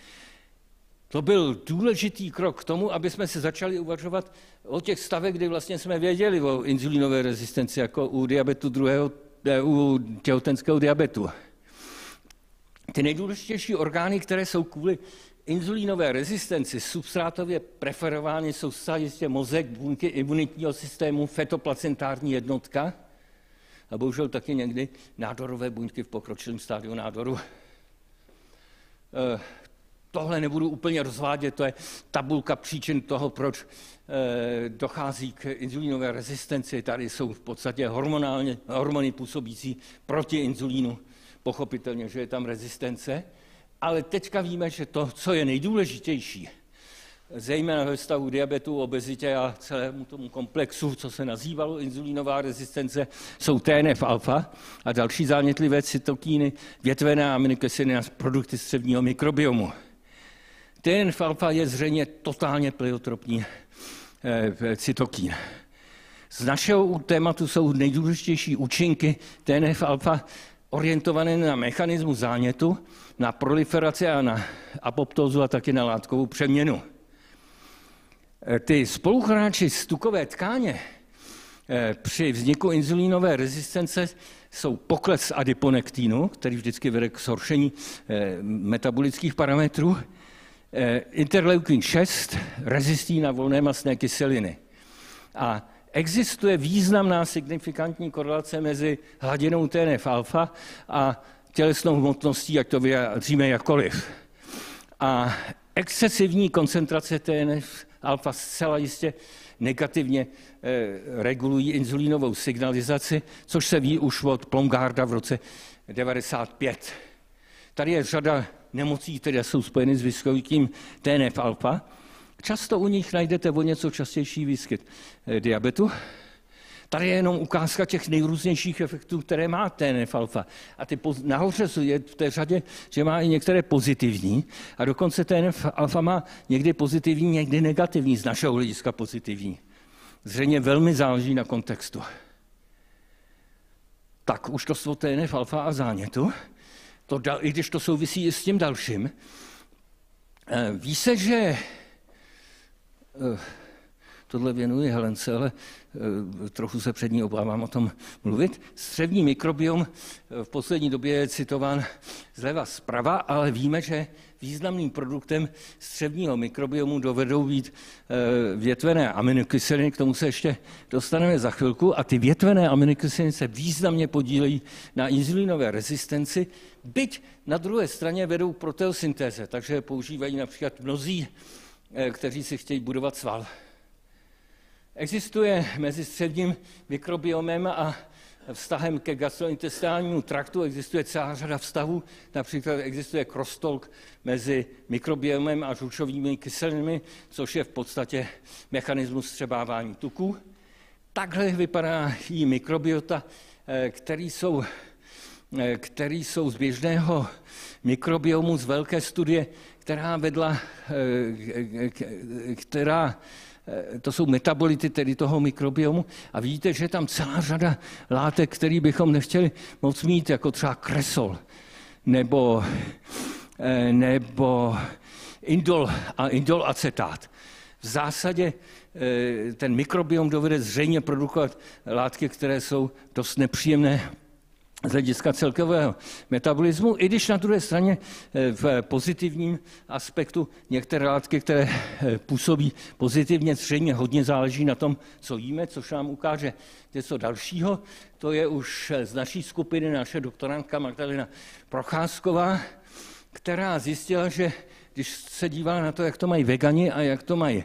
to byl důležitý krok k tomu, aby jsme se začali uvažovat o těch stavech, kdy vlastně jsme věděli o inzulínové rezistenci, jako u diabetu druhého, eh, u těhotenského diabetu. Ty nejdůležitější orgány, které jsou kvůli inzulínové rezistenci substrátově preferovány, jsou zcela jistě mozek, buňky imunitního systému, fetoplacentární jednotka a bohužel taky někdy nádorové buňky v pokročilém stádiu nádoru. Eh, tohle nebudu úplně rozvádět, to je tabulka příčin toho, proč dochází k inzulínové rezistenci. Tady jsou v podstatě hormonálně, hormony působící proti inzulínu. Pochopitelně, že je tam rezistence. Ale teďka víme, že to, co je nejdůležitější, zejména ve stavu diabetu, obezitě a celému tomu komplexu, co se nazývalo inzulínová rezistence, jsou TNF-alfa a další zánětlivé cytokíny, větvené aminokyseliny a produkty střevního mikrobiomu. TNF-alfa je zřejmě totálně pleiotropní eh, cytokín. Z našeho tématu jsou nejdůležitější účinky TNF-alfa orientované na mechanismus zánětu, na proliferaci a na apoptózu a taky na látkovou přeměnu. Eh, ty spoluhráči z tukové tkáně eh, při vzniku inzulínové rezistence jsou pokles adiponektínu, který vždycky vede k zhoršení metabolických parametrů, Eh, interleukin 6 rezistí na volné masné kyseliny. A existuje významná signifikantní korelace mezi hladinou TNF-alfa a tělesnou hmotností, jak to vyjádříme jakkoliv. A excesivní koncentrace TNF-alfa zcela jistě negativně eh, regulují inzulínovou signalizaci, což se ví už od Plomgarda v roce 95. Tady je řada nemocí, které jsou spojeny s vysokým TNF-alfa. Často u nich najdete o něco častější výskyt eh, diabetu. Tady je jenom ukázka těch nejrůznějších efektů, které má TNF-alfa. A ty poz, nahoře je v té řadě, že má i některé pozitivní. A dokonce TNF-alfa má někdy pozitivní, někdy negativní, z našeho hlediska pozitivní. Zřejmě velmi záleží na kontextu. Tak už to jsou TNF-alfa a zánětu to, i když to souvisí i s tím dalším. Eh, ví se, že eh, tohle věnuji Helence, ale e, trochu se před ní obávám o tom mluvit. Střevní mikrobiom v poslední době je citován zleva zprava, ale víme, že významným produktem střevního mikrobiomu dovedou být větvené aminokyseliny, k tomu se ještě dostaneme za chvilku, a ty větvené aminokyseliny se významně podílejí na inzulinové rezistenci, byť na druhé straně vedou proteosyntéze, takže používají například mnozí, e, kteří si chtějí budovat sval. Existuje mezi středním mikrobiomem a vztahem ke gastrointestinálnímu traktu existuje celá řada vztahů. Například existuje crosstalk mezi mikrobiomem a žlučovými kyselinami, což je v podstatě mechanismus střebávání tuků. Takhle vypadá i mikrobiota, eh, který jsou, eh, který jsou z běžného mikrobiomu z velké studie, která vedla, eh, která Eh, to jsou metabolity tedy toho mikrobiomu a vidíte, že je tam celá řada látek, které bychom nechtěli moc mít, jako třeba kresol nebo, nebo indol a indol acetát. V zásadě ten mikrobiom dovede zřejmě produkovat látky, které jsou dost nepříjemné z hlediska celkového metabolismu, i když na druhé straně eh, v pozitivním aspektu některé látky, které eh, působí pozitivně, zřejmě hodně záleží na tom, co jíme, což nám ukáže něco dalšího. To je už eh, z naší skupiny naše doktorantka Magdalena Procházková, která zjistila, že když se dívá na to, jak to mají vegani a jak to mají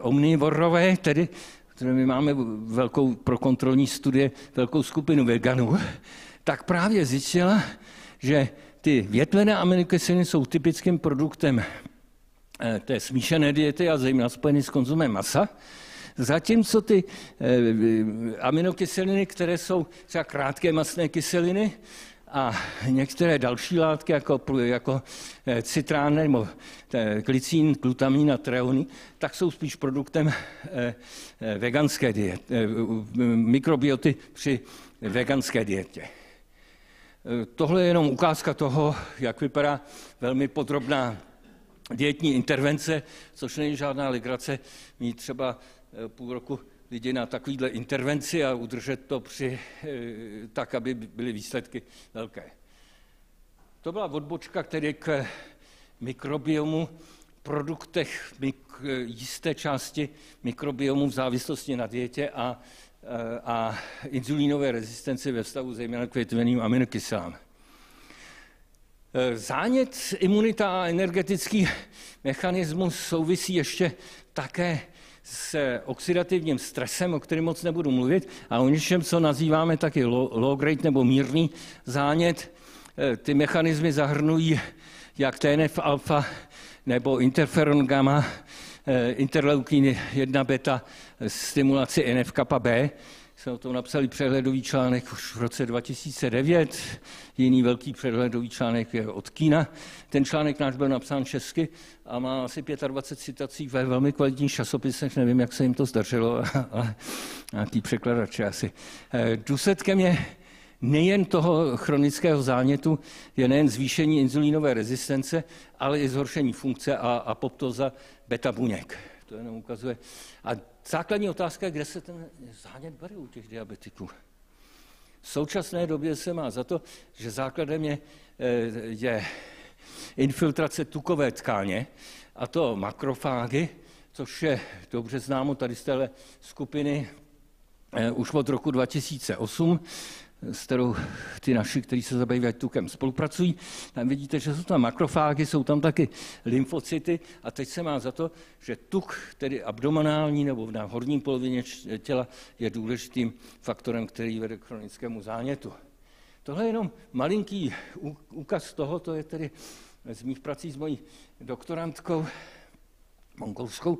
omnivorové, tedy které my máme velkou pro kontrolní studie, velkou skupinu veganů, tak právě zjistila, že ty větvené aminokyseliny jsou typickým produktem eh, té smíšené diety a zejména spojený s konzumem masa, zatímco ty eh, aminokyseliny, které jsou třeba krátké masné kyseliny, a některé další látky, jako, jako eh, citrán nebo eh, glicín, glutamin a treony, tak jsou spíš produktem eh, veganské diety, mikrobioty při veganské dietě. Tohle je jenom ukázka toho, jak vypadá velmi podrobná dietní intervence, což není žádná legrace, mít třeba půl roku lidi na takovýhle intervenci a udržet to při, eh, tak, aby byly výsledky velké. To byla odbočka tedy k mikrobiomu, produktech mik- jisté části mikrobiomu v závislosti na dietě a, eh, a inzulínové rezistenci ve stavu zejména k větveným aminokyselám. Eh, zánět, imunita a energetický mechanismus souvisí ještě také s oxidativním stresem, o kterém moc nebudu mluvit, a o něčem, co nazýváme taky low grade nebo mírný zánět. Eh, ty mechanismy zahrnují jak TNF alfa nebo interferon gamma, eh, interleukiny 1 beta, stimulaci NF kappa B, jsme o tom napsali přehledový článek už v roce 2009, jiný velký přehledový článek je od Kína. Ten článek náš byl napsán česky a má asi 25 citací ve velmi kvalitních časopisech, nevím, jak se jim to zdařilo, ale nějaký překladač asi. Eh, důsledkem je nejen toho chronického zánětu, je nejen zvýšení inzulínové rezistence, ale i zhoršení funkce a apoptoza beta buněk. To jenom ukazuje. A základní otázka je, kde se ten zánět bere u těch diabetiků. V současné době se má za to, že základem je, eh, je infiltrace tukové tkáně, a to makrofágy, což je dobře známo tady z téhle skupiny eh, už od roku 2008 s kterou ty naši, kteří se zabývají tukem, spolupracují. Tam vidíte, že jsou tam makrofágy, jsou tam taky lymfocyty a teď se má za to, že tuk, tedy abdominální nebo na horní polovině těla, je důležitým faktorem, který vede k chronickému zánětu. Tohle je jenom malinký úkaz toho, to je tedy z mých prací s mojí doktorantkou mongolskou,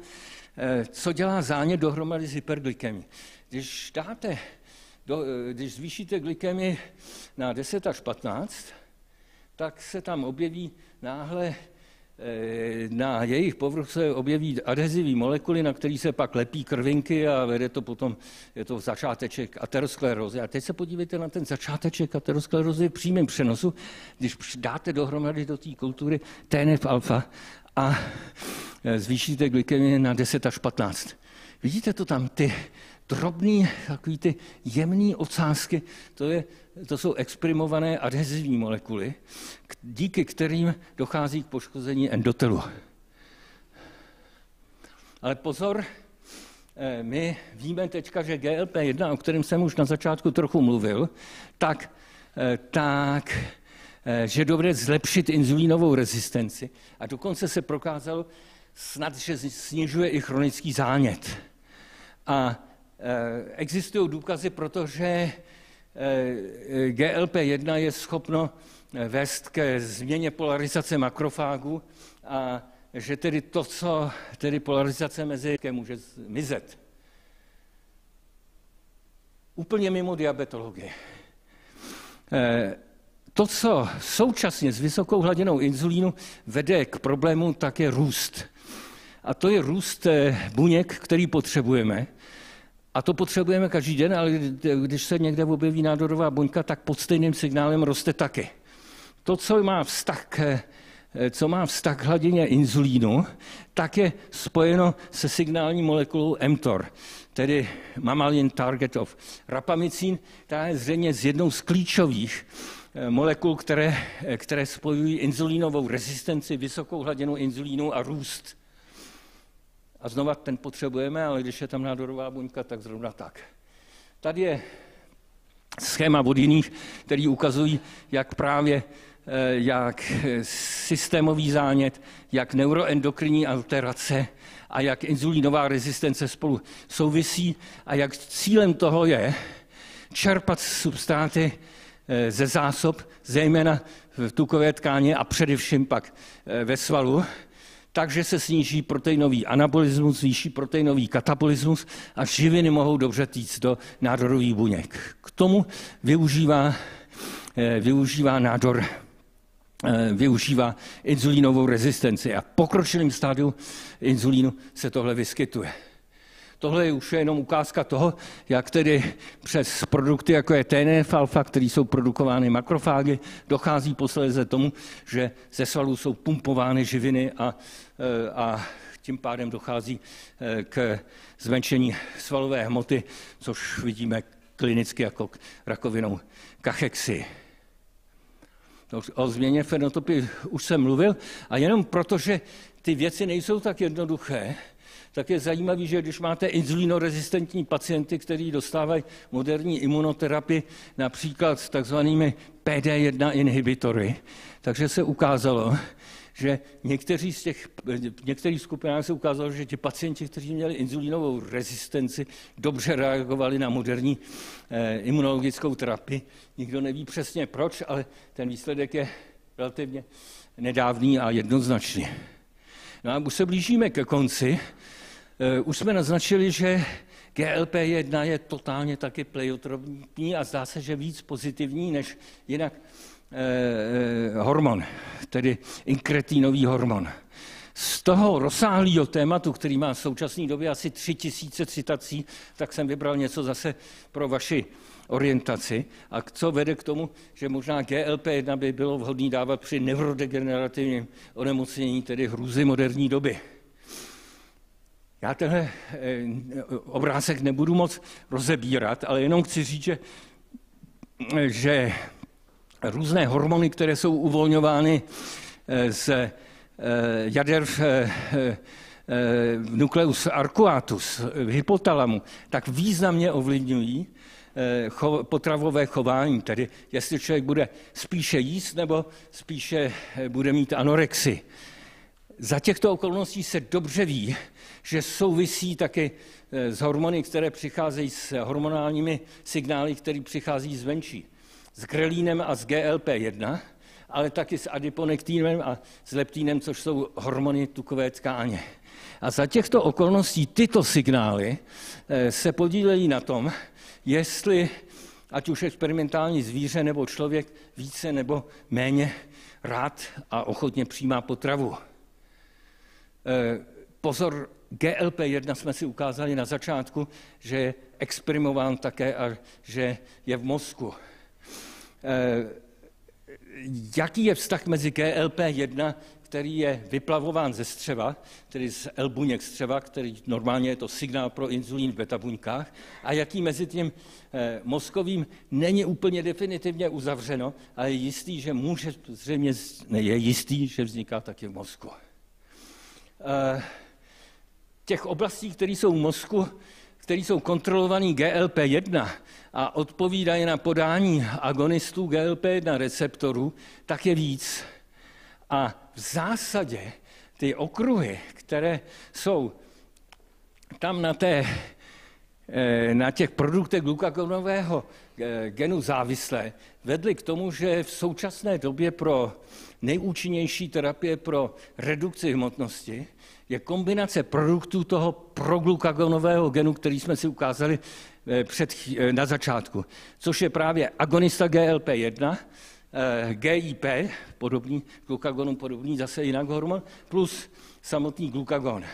eh, co dělá zánět dohromady s hyperglykemí. Když dáte do, když zvýšíte glykemii na 10 až 15, tak se tam objeví náhle eh, na jejich povrchu se objeví adhezivní molekuly, na který se pak lepí krvinky a vede to potom, je to začáteček aterosklerózy. A teď se podívejte na ten začáteček aterosklerózy v přímém přenosu, když dáte dohromady do té kultury TNF alfa a eh, zvýšíte glykemii na 10 až 15 Vidíte to tam, ty drobný, takový ty jemný ocásky, to, je, to jsou exprimované adhezivní molekuly, díky kterým dochází k poškození endotelu. Ale pozor, eh, my víme teďka, že GLP-1, o kterém jsem už na začátku trochu mluvil, tak, eh, tak eh, že dobře zlepšit inzulínovou rezistenci. A dokonce se prokázalo snad, že snižuje i chronický zánět. A existují důkazy, protože GLP-1 je schopno vést ke změně polarizace makrofágu a že tedy to, co tedy polarizace mezi může zmizet. Úplně mimo diabetologii. Eh, to, co současně s vysokou hladinou inzulínu vede k problému, tak je růst. A to je růst eh, buněk, který potřebujeme. A to potřebujeme každý den, ale když se někde objeví nádorová buňka, tak pod stejným signálem roste taky. To, co má vztah k co má vztah k hladině inzulínu, tak je spojeno se signální molekulou mTOR, tedy mammalian target of rapamycin, která je zřejmě z jednou z klíčových eh, molekul, které, které spojují inzulínovou rezistenci, vysokou hladinu inzulínu a růst. A znova ten potřebujeme, ale když je tam nádorová buňka, tak zrovna tak. Tady je schéma od jiných, který ukazují, jak právě Eh, jak systémový zánět, jak neuroendokrinní alterace a jak inzulínová rezistence spolu souvisí a jak cílem toho je čerpat substáty eh, ze zásob, zejména v tukové tkáně a především pak eh, ve svalu, takže se sníží proteinový anabolismus, zvýší proteinový katabolismus a živiny mohou dobře týct do nádorových buněk. K tomu využívá, využívá nádor Eh, využívá inzulínovou rezistenci a v pokročilém stádiu inzulínu se tohle vyskytuje. Tohle je už jenom ukázka toho, jak tedy přes produkty, jako je TNF-alfa, které jsou produkovány makrofágy, dochází posledně tomu, že ze svalů jsou pumpovány živiny a, eh, a tím pádem dochází eh, k zmenšení svalové hmoty, což vidíme klinicky jako rakovinou kachexy. O změně fenotopy už jsem mluvil a jenom protože ty věci nejsou tak jednoduché, tak je zajímavé, že když máte inzulínorezistentní pacienty, kteří dostávají moderní imunoterapii, například s takzvanými PD1 inhibitory, takže se ukázalo, že někteří z těch, v některých skupinách se ukázalo, že ti pacienti, kteří měli inzulínovou rezistenci, dobře reagovali na moderní eh, imunologickou terapii. Nikdo neví přesně proč, ale ten výsledek je relativně nedávný a jednoznačný. No a už se blížíme ke konci. Eh, už jsme naznačili, že GLP-1 je totálně taky pleiotropní a zdá se, že víc pozitivní než jinak Eh, eh, hormon, tedy inkretínový hormon. Z toho rozsáhlého tématu, který má v současné době asi tři tisíce citací, tak jsem vybral něco zase pro vaši orientaci. A co vede k tomu, že možná GLP-1 by bylo vhodné dávat při neurodegenerativním onemocnění, tedy hrůzy moderní doby. Já tenhle eh, obrázek nebudu moc rozebírat, ale jenom chci říct, že, že různé hormony, které jsou uvolňovány eh, z eh, jader v nukleus arcuatus, v hypotalamu, tak významně ovlivňují potravové chování, tedy jestli člověk bude spíše jíst nebo spíše bude mít anorexi. Za těchto okolností se dobře ví, že souvisí taky s hormony, které přicházejí s hormonálními signály, které přichází zvenčí s grelínem a s GLP-1, ale taky s adiponektinem a s leptínem, což jsou hormony tukové tkáně. A za těchto okolností tyto signály eh, se podílejí na tom, jestli ať už experimentální zvíře nebo člověk více nebo méně rád a ochotně přijímá potravu. Eh, pozor, GLP-1 jsme si ukázali na začátku, že je exprimován také a že je v mozku. Eh, jaký je vztah mezi GLP-1, který je vyplavován ze střeva, tedy z L-buněk střeva, který normálně je to signál pro inzulín v beta buňkách, a jaký mezi tím eh, mozkovým není úplně definitivně uzavřeno, ale je jistý, že může, zřejmě ne, je jistý, že vzniká taky v mozku. Eh, těch oblastí, které jsou v mozku, které jsou kontrolované GLP-1 a odpovídají na podání agonistů GLP-1 receptorů, tak je víc. A v zásadě ty okruhy, které jsou tam na, té, eh, na těch produktech glukagonového eh, genu závislé, vedly k tomu, že v současné době pro nejúčinnější terapie pro redukci hmotnosti je kombinace produktů toho proglukagonového genu, který jsme si ukázali eh, před, na začátku, což je právě agonista GLP-1, eh, GIP, podobný, glukagonu podobný, zase jinak hormon, plus samotný glukagon.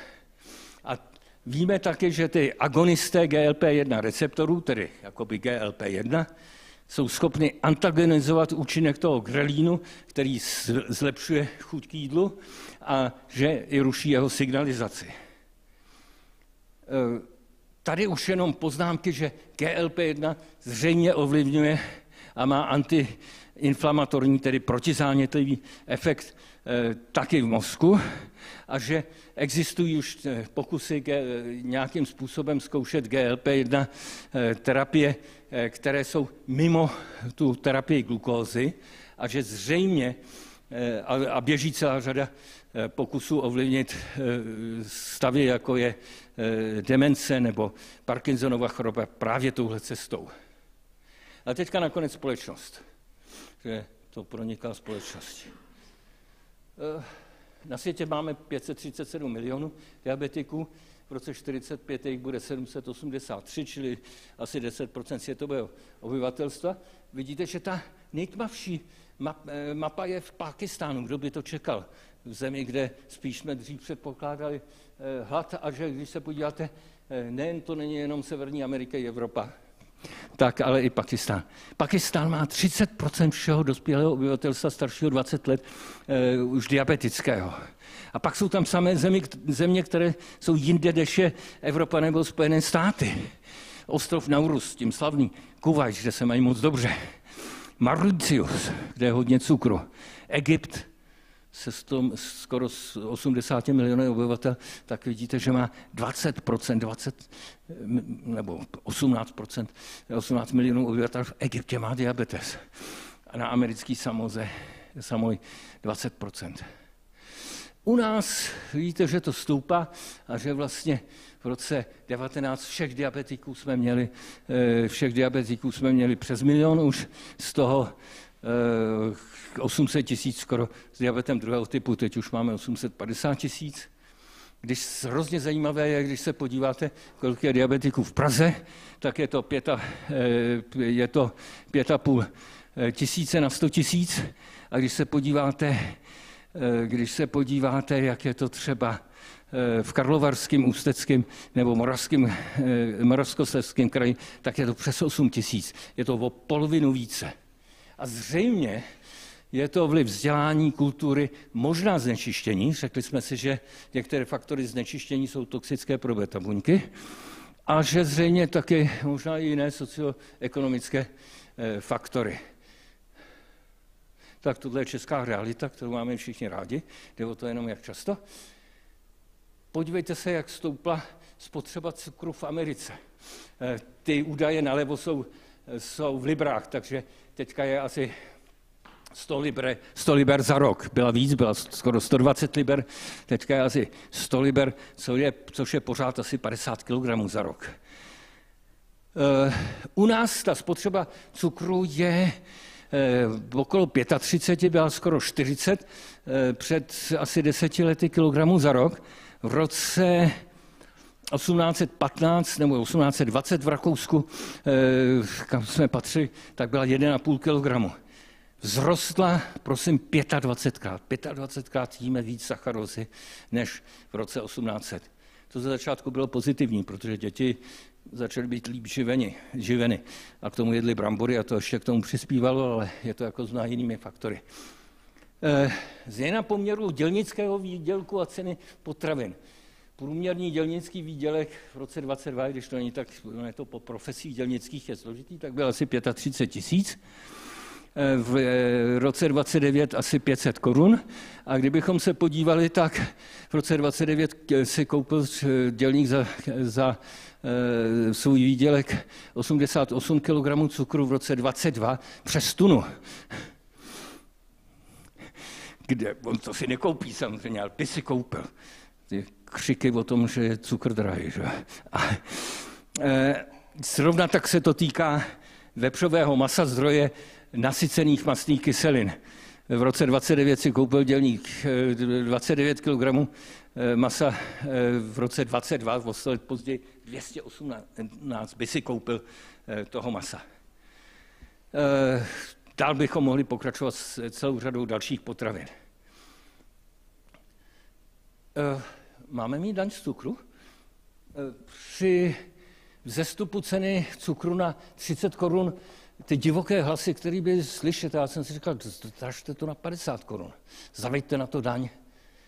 A víme také, že ty agonisté GLP-1 receptorů, tedy jakoby GLP-1, jsou schopny antagonizovat účinek toho grelínu, který zlepšuje chuť k jídlu a že i ruší jeho signalizaci. E, tady už jenom poznámky, že GLP-1 zřejmě ovlivňuje a má antiinflamatorní, tedy protizánětlivý efekt e, taky v mozku a že existují už e, pokusy nějakým způsobem zkoušet GLP-1 terapie, které jsou mimo tu terapii glukózy a že zřejmě a běží celá řada Eh, pokusů ovlivnit eh, stavy, jako je eh, demence nebo Parkinsonova choroba právě touhle cestou. A teďka nakonec společnost, že to proniká společnosti. Na světě máme 537 milionů diabetiků, v roce 45 jich bude 783, čili asi 10% světového obyvatelstva. Vidíte, že ta nejtmavší mapa je v Pakistánu. Kdo by to čekal? v zemi, kde spíš jsme dřív předpokládali eh, hlad a že když se podíváte, eh, nejen to není jenom Severní Amerika Evropa, tak ale i Pakistán. Pakistán má 30% všeho dospělého obyvatelstva staršího 20 let uh, už diabetického. A pak jsou tam samé země, země, které jsou jinde, je Evropa nebo Spojené státy. Ostrov Naurus, tím slavný, Kuwait, kde se mají moc dobře. Mauritius, kde je hodně cukru. Egypt, se tom, skoro 80 miliony obyvatel, tak vidíte, že má 20%, 20 nebo 18%, 18 milionů obyvatel v Egyptě má diabetes. A na americký samoze samoj 20%. U nás vidíte, že to stoupá a že vlastně v roce 19 všech diabetiků jsme měli, eh, všech diabetiků jsme měli přes milion už, z toho 800 eh, tisíc skoro s diabetem druhého typu, teď už máme 850 tisíc. Když hrozně zajímavé je, když se podíváte, kolik je diabetiků v Praze, tak je to pět a, eh, je to pět a půl eh, tisíce na 100 tisíc. A když se podíváte, když se podíváte, jak je to třeba v Karlovarském, Ústeckém nebo Moravském, Moravskoslezském kraji, tak je to přes 8 tisíc. Je to o polovinu více. A zřejmě je to vliv vzdělání, kultury, možná znečištění. Řekli jsme si, že některé faktory znečištění jsou toxické pro beta buňky a že zřejmě taky možná i jiné socioekonomické eh, faktory. Tak tohle je česká realita, kterou máme všichni rádi. Jde o to jenom, jak často. Podívejte se, jak stoupla spotřeba cukru v Americe. Eh, ty údaje nalevo jsou, jsou v librách, takže teďka je asi 100 liber, 100 liber za rok. Byla víc, byla skoro 120 liber, teďka je asi 100 liber, co je, což je pořád asi 50 kg za rok. Eh, u nás ta spotřeba cukru je eh, okolo 35, byla skoro 40 eh, před asi 10 lety kilogramů za rok. V roce 1815 nebo 1820 v Rakousku, eh, kam jsme patřili, tak byla 1,5 kg. Vzrostla, prosím, 25krát. 25krát jíme víc sacharozy než v roce 1800. To ze začátku bylo pozitivní, protože děti začaly být líp živeni, živeny. A k tomu jedli brambory a to ještě k tomu přispívalo, ale je to jako zná jinými faktory. Eh, změna poměru dělnického výdělku a ceny potravin. Průměrný dělnický výdělek v roce 22, když to není tak, je to po profesích dělnických je složitý, tak byl asi 35 tisíc. Eh, v eh, roce 29 asi 500 korun. A kdybychom se podívali, tak v roce 29 si koupil dělník za, za svůj výdělek 88 kg cukru, v roce 22 přes tunu kde on to si nekoupí samozřejmě, ale ty si koupil. Křiky o tom, že je cukr drahý. Že? A, e, zrovna tak se to týká vepřového masa zdroje nasycených mastných kyselin. V roce 29 si koupil dělník 29 kg masa, e, v roce 22, v let později 218 by si koupil e, toho masa. E, dál bychom mohli pokračovat s celou řadou dalších potravin. Máme mít daň z cukru? Eh, při vzestupu ceny cukru na 30 korun ty divoké hlasy, které by slyšet, já jsem si říkal, držte to na 50 korun, zaveďte na to daň.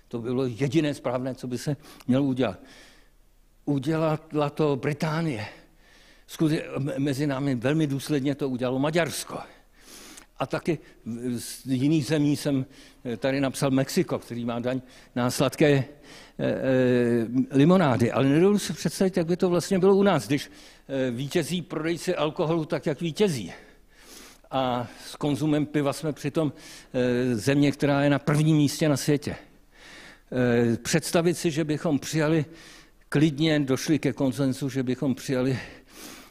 To bylo jediné správné, co by se mělo udělat. Udělala to Británie. Skutečně mezi námi velmi důsledně to udělalo Maďarsko. A taky z jiných zemí jsem eh, tady napsal Mexiko, který má daň na sladké e, e, limonády. Ale nedovedu si představit, jak by to vlastně bylo u nás, když vítězí prodejci alkoholu tak, jak vítězí. A s konzumem piva jsme přitom země, která je na prvním místě na světě. Představit si, že bychom přijali klidně, došli ke konsenzu, že bychom přijali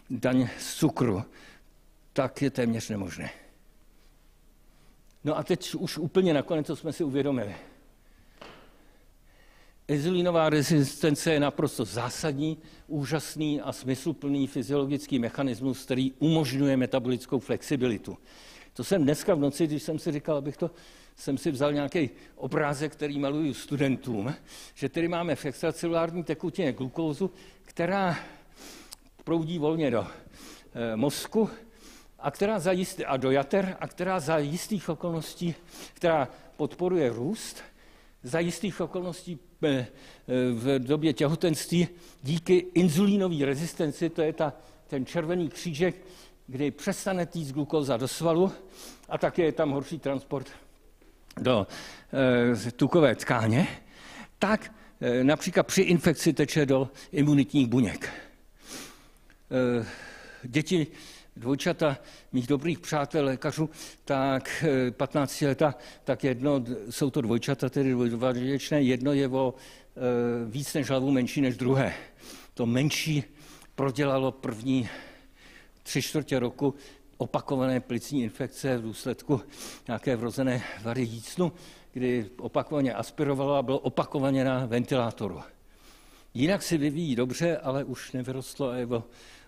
daň z cukru, tak je téměř nemožné. No a teď už úplně nakonec, co jsme si uvědomili. Inzulínová rezistence je naprosto zásadní, úžasný a smysluplný fyziologický mechanismus, který umožňuje metabolickou flexibilitu. To jsem dneska v noci, když jsem si říkal, abych to, jsem si vzal nějaký obrázek, který maluju studentům, že tedy máme v extracelulární tekutině glukózu, která proudí volně do e, mozku, a, která za jistý, a do jater, a která za jistých okolností, která podporuje růst, za jistých okolností eh, v době těhotenství díky inzulínové rezistenci, to je ta, ten červený křížek, kdy přestane týct glukoza do svalu a také je tam horší transport do e, tukové tkáně, tak e, například při infekci teče do imunitních buněk. E, děti dvojčata mých dobrých přátel lékařů, tak 15 eh, leta, tak jedno, jsou to dvojčata, tedy dvojčné, jedno je o e, víc než hlavu menší než druhé. To menší prodělalo první tři čtvrtě roku opakované plicní infekce v důsledku nějaké vrozené vary jícnu, kdy opakovaně aspirovalo a bylo opakovaně na ventilátoru. Jinak se vyvíjí dobře, ale už nevyrostlo a je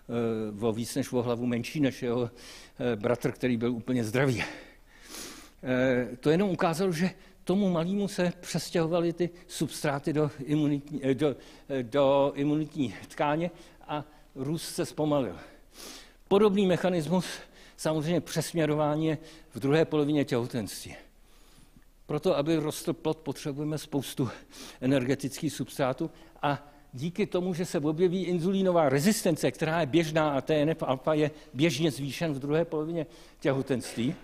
o Eh, o víc než o hlavu menší než jeho eh, bratr, který byl úplně zdravý. Eh, to jenom ukázalo, že tomu malému se přestěhovaly ty substráty do imunitní, do, do imunitní tkáně a růst se zpomalil. Podobný mechanismus samozřejmě přesměrování v druhé polovině těhotenství. Proto, aby rostl plod, potřebujeme spoustu energetických substrátů a díky tomu, že se objeví inzulínová rezistence, která je běžná a TNF-alfa je běžně zvýšen v druhé polovině těhotenství,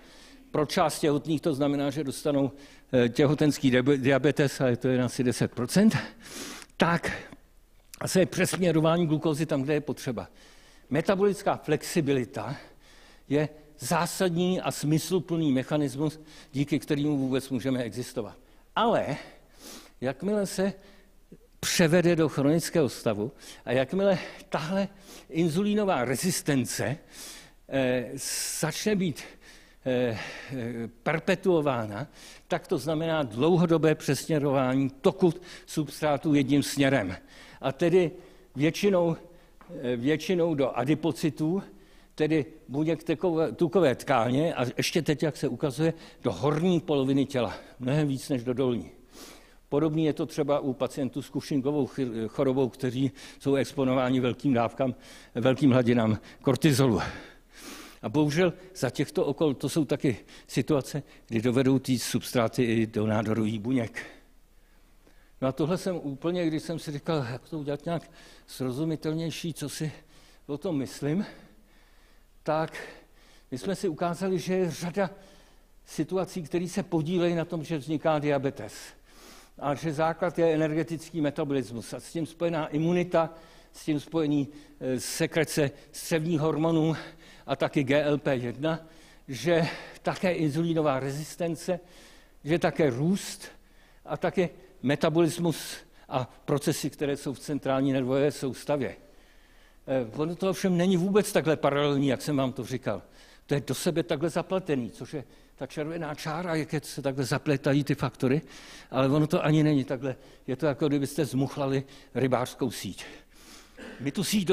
pro část těhotných to znamená, že dostanou eh, těhotenský diabetes, ale to je asi 10%, tak se je přesměrování glukózy tam, kde je potřeba. Metabolická flexibilita je zásadní a smysluplný mechanismus, díky kterému vůbec můžeme existovat. Ale jakmile se převede do chronického stavu a jakmile tahle inzulínová rezistence eh, začne být eh, perpetuována, tak to znamená dlouhodobé přesměrování toku substrátu jedním směrem. A tedy většinou, eh, většinou do adipocitů, tedy buněk tukové tkáně a ještě teď, jak se ukazuje, do horní poloviny těla. Mnohem víc než do dolní. Podobně je to třeba u pacientů s Cushinggovou chorobou, kteří jsou exponováni velkým dávkám, velkým hladinám kortizolu. A bohužel za těchto okol to jsou taky situace, kdy dovedou ty substráty i do nádorových buněk. No a tohle jsem úplně, když jsem si říkal, jak to udělat nějak srozumitelnější, co si o tom myslím, tak my jsme si ukázali, že je řada situací, které se podílejí na tom, že vzniká diabetes. A že základ je energetický metabolismus a s tím spojená imunita, s tím spojení e, sekrece střevních hormonů a taky GLP-1, že také inzulínová rezistence, že také růst a také metabolismus a procesy, které jsou v centrální nervové soustavě. E, ono to ovšem není vůbec takhle paralelní, jak jsem vám to říkal. To je do sebe takhle zapletený, což je ta červená čára, jak se takhle zapletají ty faktory, ale ono to ani není takhle. Je to jako kdybyste zmuchlali rybářskou síť. My tu síť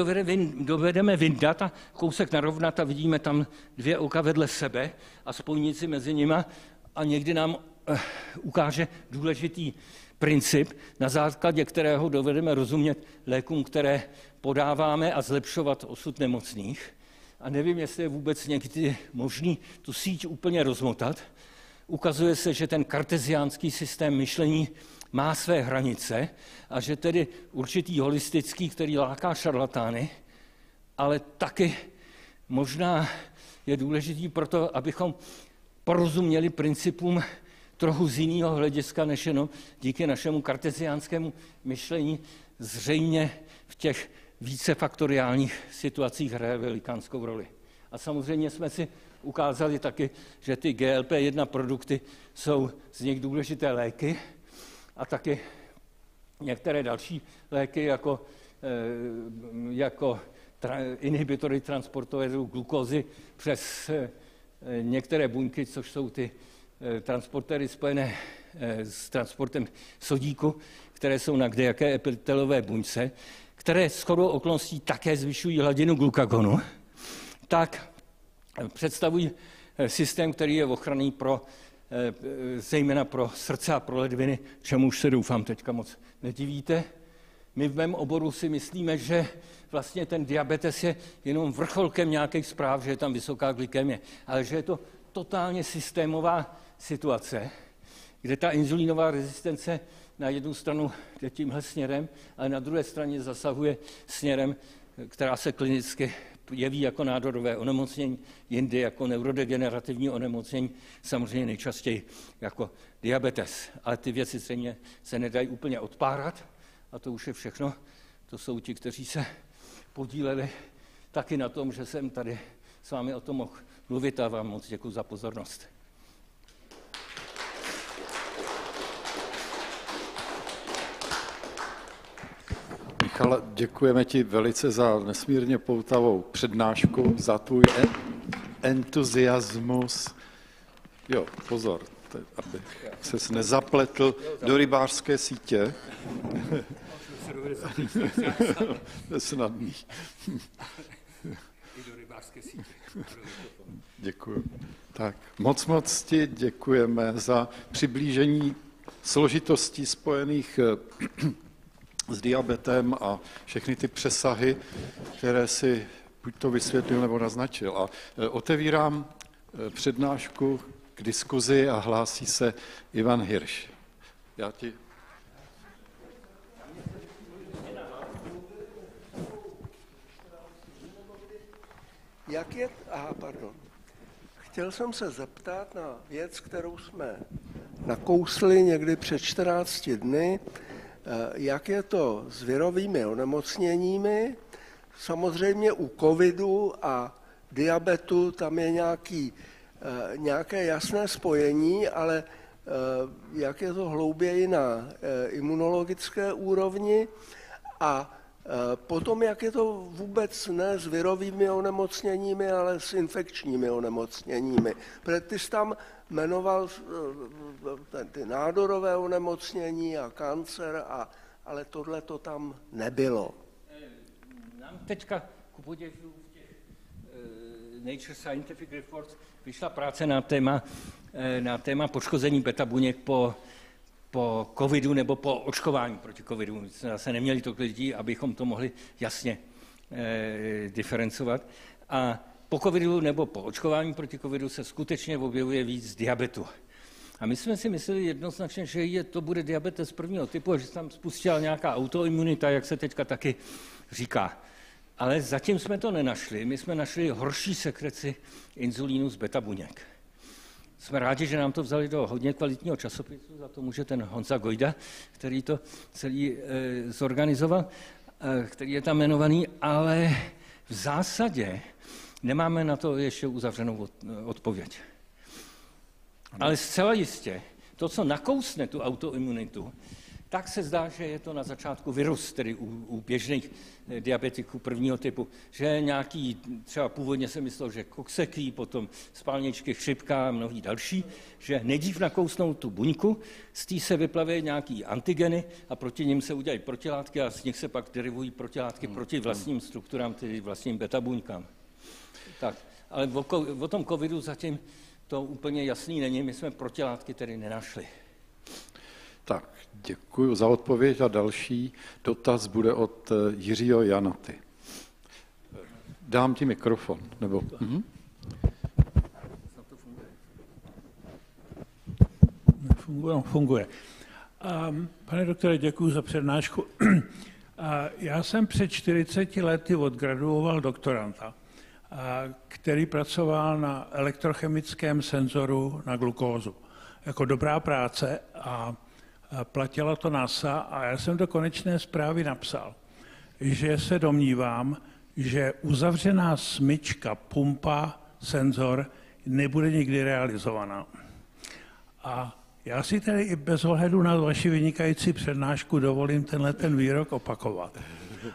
dovedeme vyndat a kousek narovnat a vidíme tam dvě oka vedle sebe a spojnici mezi nima a někdy nám uh, ukáže důležitý princip, na základě kterého dovedeme rozumět lékům, které podáváme a zlepšovat osud nemocných a nevím, jestli je vůbec někdy možný tu síť úplně rozmotat. Ukazuje se, že ten karteziánský systém myšlení má své hranice a že tedy určitý holistický, který láká šarlatány, ale taky možná je důležitý proto, abychom porozuměli principům trochu z jiného hlediska, než jenom díky našemu karteziánskému myšlení zřejmě v těch více faktoriálních situacích hraje velikánskou roli. A samozřejmě jsme si ukázali taky, že ty GLP-1 produkty jsou z nich důležité léky a taky některé další léky jako, eh, jako inhibitory transportoru glukózy přes eh, některé buňky, což jsou ty eh, transportéry spojené s transportem sodíku, které jsou na kdejaké epitelové buňce, které s chodou okolností také zvyšují hladinu glukagonu, tak představují eh, systém, který je ochranný pro, eh, zejména pro srdce a pro ledviny, čemu už se doufám teďka moc nedivíte. My v mém oboru si myslíme, že vlastně ten diabetes je jenom vrcholkem nějakých zpráv, že je tam vysoká glykemie, ale že je to totálně systémová situace, kde ta inzulínová rezistence na jednu stranu jde tímhle směrem, ale na druhé straně zasahuje směrem, která se klinicky jeví jako nádorové onemocnění, jindy jako neurodegenerativní onemocnění, samozřejmě nejčastěji jako diabetes. Ale ty věci stejně se nedají úplně odpárat a to už je všechno. To jsou ti, kteří se podíleli taky na tom, že jsem tady s vámi o tom mohl mluvit a vám moc děkuji za pozornost. Michale, děkujeme ti velice za nesmírně poutavou přednášku, za tvůj entuziasmus. Jo, pozor, aby se nezapletl do rybářské sítě. to je snadný. Děkuji. Tak, moc moc ti děkujeme za přiblížení složitostí spojených s diabetem a všechny ty přesahy, které si buď to vysvětlil nebo naznačil. A e, otevírám e, přednášku k diskuzi a hlásí se Ivan Hirš. Já ti Jak je, aha, pardon. Chtěl jsem se zeptat na věc, kterou jsme nakousli někdy před 14 dny, jak je to s virovými onemocněními. Samozřejmě u covidu a diabetu tam je nějaký, eh, nějaké jasné spojení, ale eh, jak je to hlouběji na imunologické úrovni a potom, jak je to vůbec ne s virovými onemocněními, ale s infekčními onemocněními. Protože ty jsi tam jmenoval eh, ty nádorové onemocnění a kancer, a, ale tohle to tam nebylo. Nám teďka ku poděžu v těch Nature Scientific Reports vyšla práce na téma, na téma poškození beta buněk po po covidu nebo po očkování proti covidu. Zase neměli tolik lidí, abychom to mohli jasně e, diferencovat. A po covidu nebo po očkování proti covidu se skutečně objevuje víc diabetu. A my jsme si mysleli jednoznačně, že je, to bude diabetes prvního typu a že se tam spustila nějaká autoimunita, jak se teďka taky říká. Ale zatím jsme to nenašli. My jsme našli horší sekreci inzulínu z beta buněk. Jsme rádi, že nám to vzali do hodně kvalitního časopisu, za to může ten Honza Gojda, který to celý e, zorganizoval, e, který je tam jmenovaný, ale v zásadě nemáme na to ještě uzavřenou od, odpověď. Ale zcela jistě, to, co nakousne tu autoimunitu, tak se zdá, že je to na začátku virus, tedy u, u běžných eh, diabetiků prvního typu, že nějaký, třeba původně se myslel, že kokseký, potom spálničky, chřipka a mnohý další, že nejdřív nakousnou tu buňku, z té se vyplaví nějaký antigeny a proti nim se udělají protilátky a z nich se pak derivují protilátky hmm. proti vlastním strukturám, tedy vlastním beta buňkám. Tak, ale o, o tom covidu zatím to úplně jasný není, my jsme protilátky tedy nenašli. Tak, děkuji za odpověď a další dotaz bude od eh, Jiřího Janaty. Dám ti mikrofon, nebo... Mhm. Funguje, funguje. Um, pane doktore, děkuji za přednášku. já jsem před 40 lety odgraduoval doktoranta, který pracoval na elektrochemickém senzoru na glukózu. Jako dobrá práce a platila to NASA a já jsem do konečné zprávy napsal, že se domnívám, že uzavřená smyčka, pumpa, senzor nebude nikdy realizovaná. A já si tedy i bez ohledu na vaši vynikající přednášku dovolím tenhle ten výrok opakovat.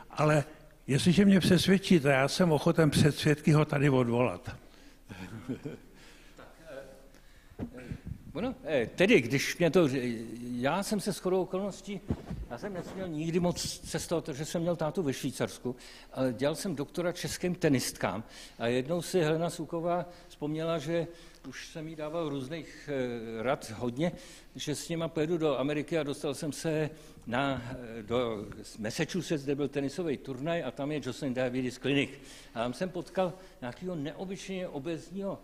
Ale jestliže mě přesvědčíte, já jsem ochoten před svědky ho tady odvolat. Bueno, eh, tedy, když mě to, já jsem se shodou okolností, já jsem nesměl nikdy moc cestovat, protože jsem měl tátu ve Švýcarsku, ale dělal jsem doktora českým tenistkám a jednou si Helena Suková vzpomněla, že už jsem jí dával různých eh, rad hodně, že s nima pojedu do Ameriky a dostal jsem se na, eh, do Massachusetts, kde byl tenisový turnaj a tam je Jocelyn Davidis Clinic. A tam jsem potkal nějakého neobyčejně obezního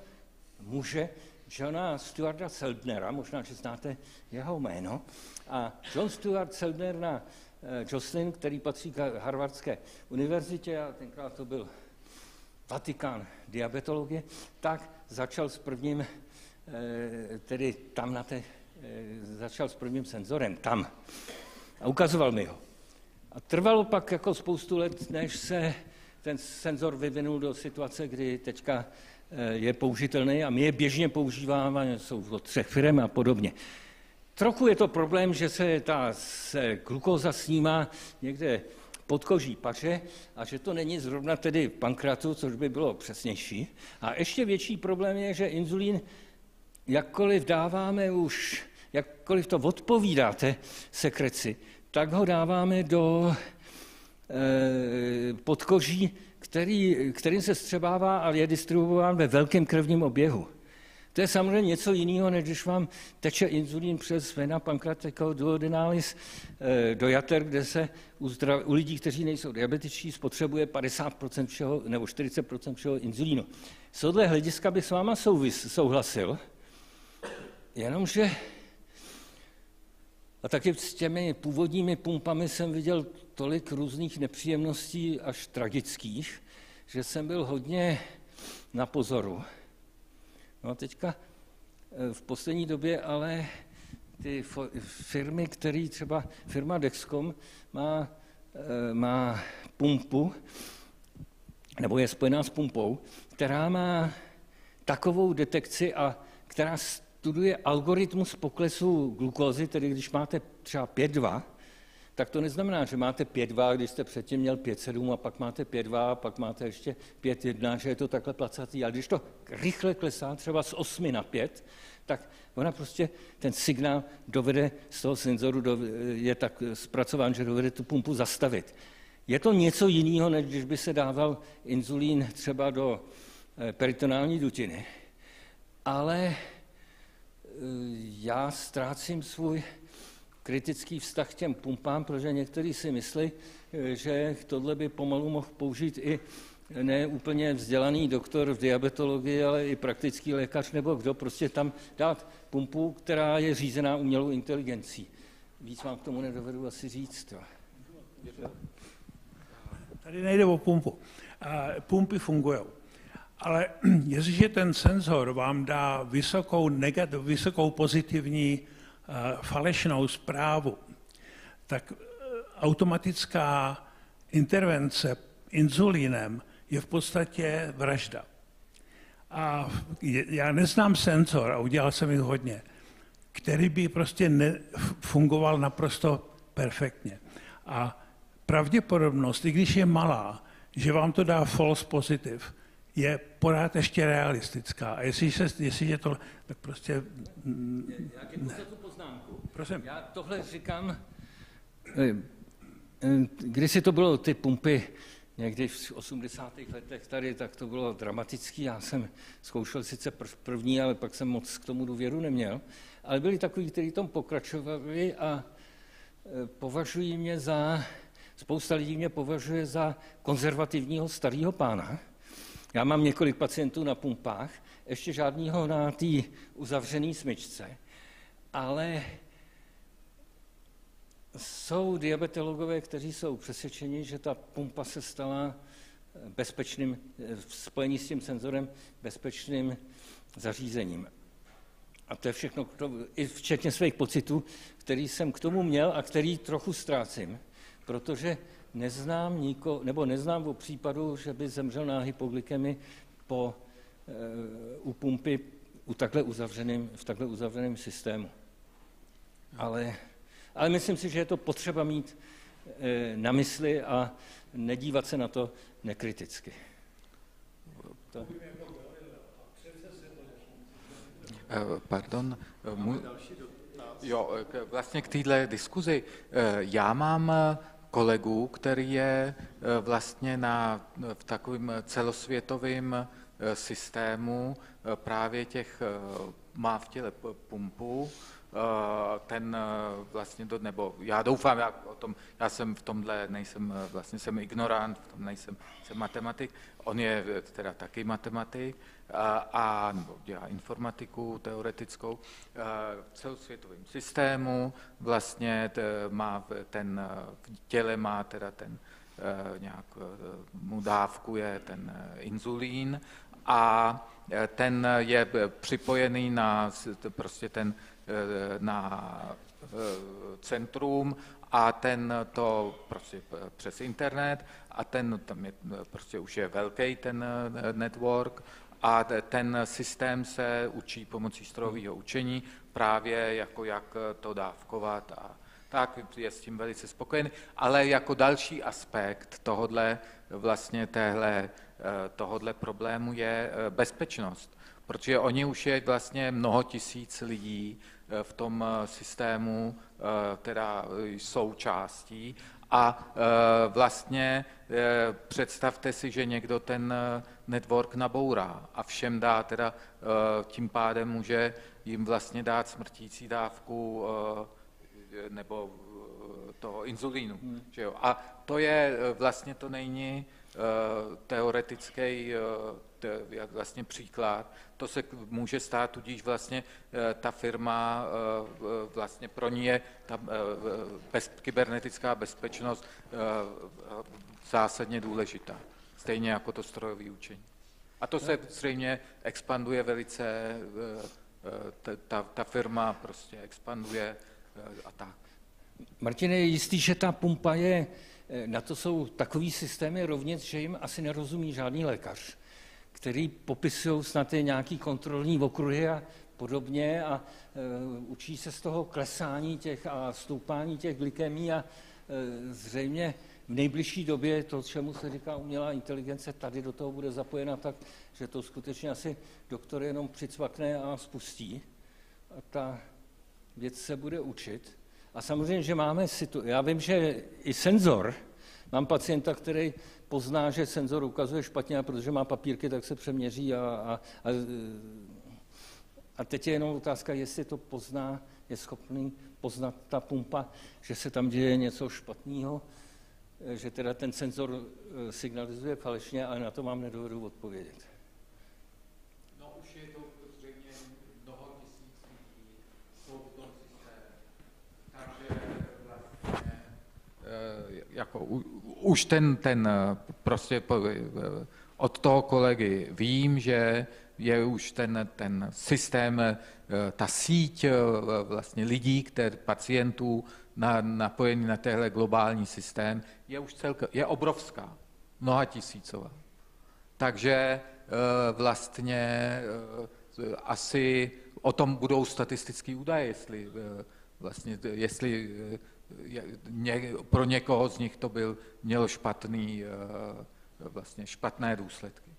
muže, Johna Stuarta Seldnera, možná, že znáte jeho jméno, a John Stuart Seldner na eh, Jocelyn, který patří k Harvardské univerzitě, a tenkrát to byl Vatikán diabetologie, tak začal s prvním, eh, tedy tam na té, eh, začal s prvním senzorem, tam. A ukazoval mi ho. A trvalo pak jako spoustu let, než se ten senzor vyvinul do situace, kdy teďka je použitelný a my je běžně používáme, jsou od třech firm a podobně. Trochu je to problém, že se ta se glukóza snímá někde pod koží paře a že to není zrovna tedy pankratu, což by bylo přesnější. A ještě větší problém je, že inzulín, jakkoliv dáváme už, jakkoliv to odpovídáte sekreci, tak ho dáváme do e, podkoží který, kterým se střebává a je distribuován ve velkém krevním oběhu. To je samozřejmě něco jiného, než když vám teče inzulín přes vena pancreatico duodenalis eh, do jater, kde se u, zdrav, u lidí, kteří nejsou diabetičtí, spotřebuje 50% všeho, nebo 40% všeho inzulínu. Z tohle hlediska bych s váma souvis, souhlasil, jenomže a taky s těmi původními pumpami jsem viděl tolik různých nepříjemností až tragických, že jsem byl hodně na pozoru. No a teďka eh, v poslední době ale ty firmy, které třeba firma Dexcom má, eh, má pumpu, nebo je spojená s pumpou, která má takovou detekci a která studuje algoritmus poklesu glukózy, tedy když máte třeba 5,2, tak to neznamená, že máte 5,2, když jste předtím měl 5,7 a pak máte 5,2 a pak máte ještě 5,1, že je to takhle placatý. Ale když to rychle klesá třeba z 8 na 5, tak ona prostě ten signál dovede z toho senzoru, je tak zpracován, že dovede tu pumpu zastavit. Je to něco jiného, než když by se dával inzulín třeba do eh, peritonální dutiny. Ale já ztrácím svůj kritický vztah k těm pumpám, protože někteří si myslí, že tohle by pomalu mohl použít i ne úplně vzdělaný doktor v diabetologii, ale i praktický lékař nebo kdo, prostě tam dát pumpu, která je řízená umělou inteligencí. Víc vám k tomu nedovedu asi říct. Tady nejde o pumpu. Pumpy fungují. Ale jestliže ten senzor vám dá vysokou, negat, vysokou pozitivní falešnou zprávu, tak e, automatická intervence inzulínem je v podstatě vražda. A já neznám senzor, a udělal jsem jich hodně, který by prostě ne, fungoval naprosto perfektně. A pravděpodobnost, i když je malá, že vám to dá false positiv, je pořád ještě realistická. A jestli, se, jestli je to, tak prostě... Já tu poznámku. Prosím. Já tohle říkám, eh, když si to bylo ty pumpy někdy v 80. letech tady, tak to bylo dramatický. Já jsem zkoušel sice první, ale pak jsem moc k tomu důvěru neměl. Ale byli takový, kteří tom pokračovali a e, považují mě za, spousta lidí mě považuje za konzervativního starého pána. Já mám několik pacientů na pumpách, ještě žádného na té uzavřené smyčce, ale jsou diabetologové, kteří jsou přesvědčeni, že ta pumpa se stala bezpečným, v spojení s tím senzorem, bezpečným zařízením. A to je všechno, i včetně svých pocitů, který jsem k tomu měl a který trochu ztrácím, protože neznám niko, nebo neznám o případu, že by zemřel na hypoglykemi po, e, u pumpy u takhle uzavřeným, v takhle uzavřeném systému. Ale ale myslím si, že je to potřeba mít eh, na mysli a nedívat se na to nekriticky. To. Eh, pardon, eh, můj, jo, vlastně k téhle diskuzi. Já mám kolegu, který je vlastně na, v takovém celosvětovém systému právě těch, má v těle pumpu, Eh, ten eh, vlastně, do, nebo já doufám, já, o tom, já jsem v tomhle, nejsem, eh, vlastně jsem ignorant, v tom nejsem jsem matematik, on je teda taky matematik a, nebo dělá informatiku teoretickou v celosvětovém systému, vlastně má ten, v těle má teda ten nějak mu dávkuje ten inzulín a ten je připojený na prostě ten na centrum a ten to prostě přes internet a ten tam je, prostě už je velký ten network a ten systém se učí pomocí strojového učení právě jako jak to dávkovat a tak je s tím velice spokojený, ale jako další aspekt tohodle vlastně téhle, tohodle problému je bezpečnost, protože oni už je vlastně mnoho tisíc lidí, Eh, v tom eh, systému eh, teda jsou částí. A vlastně představte si, že někdo ten network nabourá a všem dá teda tím pádem může jim vlastně dát smrtící dávku nebo toho inzulínu. Hmm. Že jo? A to je vlastně to není teoretický vlastně příklad. To se může stát, tudíž vlastně eh, ta firma, eh, vlastně pro ní je ta eh, bez, kybernetická bezpečnost zásadně důležitá. Stejně jako to strojové učení. A to se zřejmě expanduje velice, ta, ta firma prostě expanduje a tak. Martin, je jistý, že ta pumpa je, na to jsou takový systémy rovněc, že jim asi nerozumí žádný lékař který popisují snad nějaký kontrolní okruhy a podobně a učí se z toho klesání těch a stoupání těch glykemí a zřejmě v nejbližší době to, čemu se říká umělá inteligence, tady do toho bude zapojena tak, že to skutečně asi doktor jenom přicvakne a spustí. A ta věc se bude učit. A samozřejmě, že máme situaci. Já vím, že i senzor, mám pacienta, který pozná, že senzor ukazuje špatně a protože má papírky, tak se přeměří a, a, a, a teď je jenom otázka, jestli to pozná je schopný poznat ta pumpa, že se tam děje něco špatného, že teda ten senzor signalizuje falešně, ale na to vám nedovedu odpovědět. No už je to zřejmě mnoho tisíc lidí, jsou v tom systému. Takže vlastně jako už ten, ten prostě od toho kolegy vím, že je už ten, ten systém, eh, ta síť eh, vlastně lidí, který, pacientů na, napojení na tenhle globální systém, je už celka, je obrovská, mnoha tisícová. Takže eh, vlastně asi o tom budou statistické údaje, jestli, vlastně, jestli pro někoho z nich to byl, mělo špatný, vlastně špatné důsledky.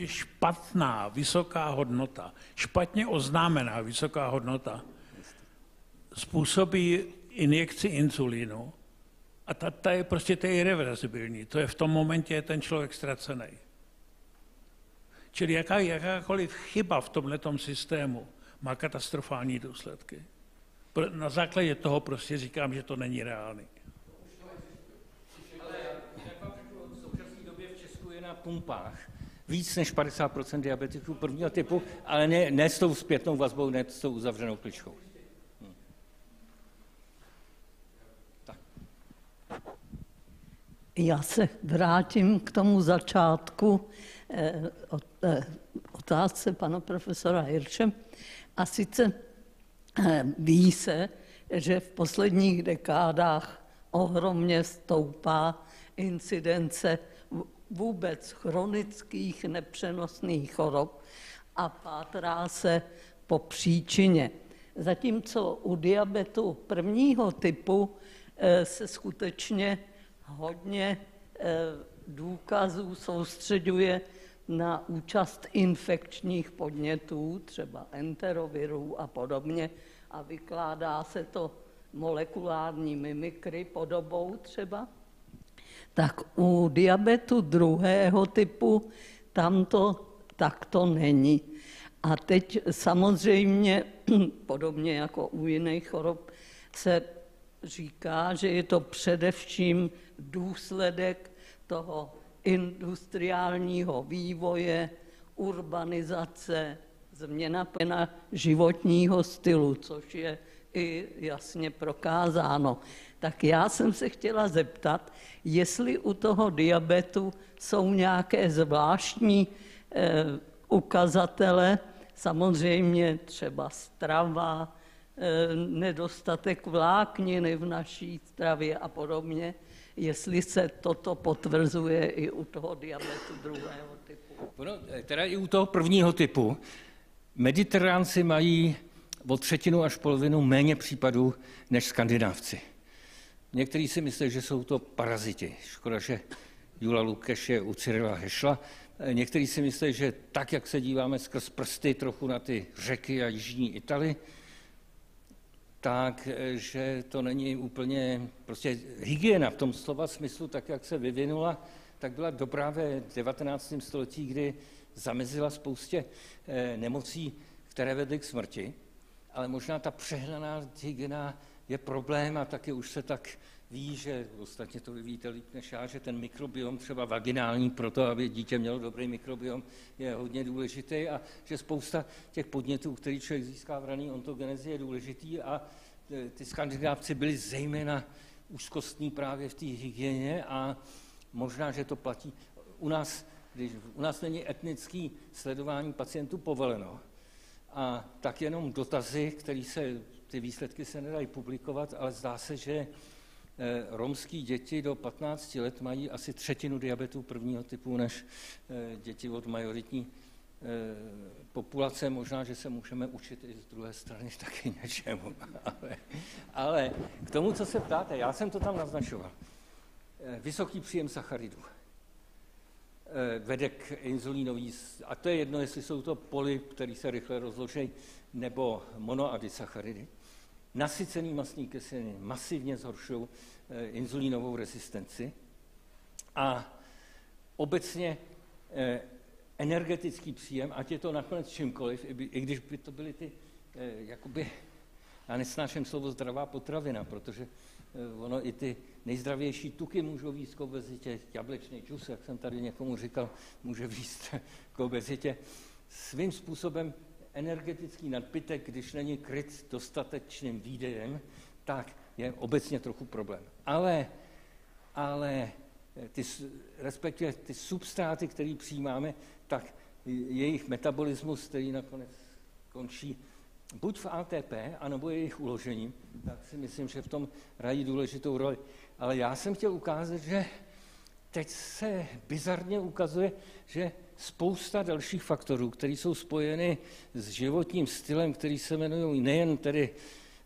Že špatná vysoká hodnota, špatně oznámená vysoká hodnota způsobí injekci insulínu a ta, ta je prostě to je irreversibilní. To je v tom momentě ten člověk ztracený. Čili jaká, jakákoliv chyba v tomto systému má katastrofální důsledky. Na základě toho prostě říkám, že to není reálný. Ale v současné době v Česku je na pumpách víc než 50% diabetiků prvního typu, ale ne, ne s tou zpětnou vazbou, ne s tou uzavřenou kličkou. Hm. Já se vrátím k tomu začátku eh, eh, otázce pana profesora Hirše. A sice eh, ví se, že v posledních dekádách ohromně stoupá incidence vůbec chronických nepřenosných chorob a pátrá se po příčině. Zatímco u diabetu prvního typu eh, se skutečně hodně eh, důkazů soustředuje na účast infekčních podnětů, třeba enterovirů a podobně, a vykládá se to molekulární mimikry podobou třeba, tak u diabetu druhého typu tam to takto není. A teď samozřejmě, podobně jako u jiných chorob, se říká, že je to především důsledek toho industriálního vývoje, urbanizace, změna životního stylu, což je i jasně prokázáno. Tak já jsem se chtěla zeptat, jestli u toho diabetu jsou nějaké zvláštní eh, ukazatele, samozřejmě třeba strava, eh, nedostatek vlákniny v naší stravě a podobně, jestli se toto potvrzuje i u toho diabetu druhého typu. No, teda i u toho prvního typu. Mediteránci mají o třetinu až polovinu méně případů než skandinávci. Někteří si myslí, že jsou to paraziti. Škoda, že Jula Lukeš je u Cyrila Hešla. Někteří si myslí, že tak, jak se díváme skrz prsty trochu na ty řeky a jižní Itali, tak, že to není úplně, prostě hygiena v tom slova smyslu, tak jak se vyvinula, tak byla dobrá ve 19. století, kdy zamezila spoustě eh, nemocí, které vedly k smrti, ale možná ta přehnaná hygiena je problém a taky už se tak ví, že ostatně to vy víte líp než já, že ten mikrobiom třeba vaginální pro to, aby dítě mělo dobrý mikrobiom, je hodně důležitý a že spousta těch podnětů, který člověk získá v rané ontogenezi, je důležitý a e, ty skandinávci byli zejména úzkostní právě v té hygieně a možná, že to platí. U nás, když u nás není etnický sledování pacientů povoleno, a tak jenom dotazy, které se ty výsledky se nedají publikovat, ale zdá se, že eh, romský děti do 15 let mají asi třetinu diabetu prvního typu než eh, děti od majoritní eh, populace. Možná, že se můžeme učit i z druhé strany taky něčemu. Ale, ale k tomu, co se ptáte, já jsem to tam naznačoval. Vysoký příjem sacharidů vede k inzulínový, a to je jedno, jestli jsou to poly, které se rychle rozloží, nebo monoadisacharidy nasycený masní kyseliny masivně zhoršují eh, inzulínovou rezistenci a obecně eh, energetický příjem, ať je to nakonec čímkoliv, i když by to byly ty, eh, jakoby, já nesnáším slovo zdravá potravina, protože ono i ty nejzdravější tuky můžou výst k obezitě, jablečný čus, jak jsem tady někomu říkal, může výst k obezitě. Svým způsobem energetický nadbytek, když není kryt dostatečným výdejem, tak je obecně trochu problém. Ale, ale ty, respektive ty substráty, které přijímáme, tak jejich metabolismus, který nakonec končí buď v ATP, anebo jejich uložením, tak si myslím, že v tom hrají důležitou roli. Ale já jsem chtěl ukázat, že teď se bizarně ukazuje, že spousta dalších faktorů, které jsou spojeny s životním stylem, který se jmenují nejen tedy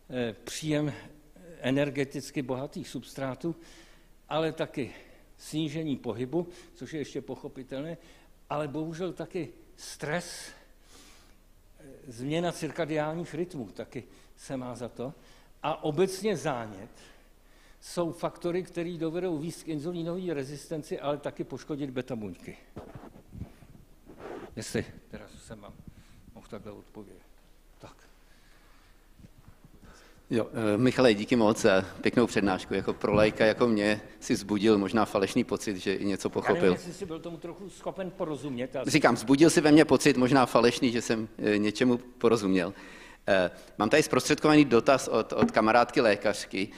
eh, příjem energeticky bohatých substrátů, ale taky snížení pohybu, což je ještě pochopitelné, ale bohužel taky stres, změna cirkadiálních rytmů taky se má za to. A obecně zánět jsou faktory, které dovedou výst k inzulínové rezistenci, ale taky poškodit beta buňky. Jestli teraz jsem vám mohl takhle odpovědět. Jo, eh, Michale, díky moc za pěknou přednášku. Jako pro lajka, jako mě, si zbudil možná falešný pocit, že i něco pochopil. Já nevím, jestli jsi byl tomu trochu schopen porozumět. Ale... Říkám, zbudil si ve mně pocit možná falešný, že jsem eh, něčemu porozuměl. Eh, mám tady zprostředkovaný dotaz od, od kamarádky lékařky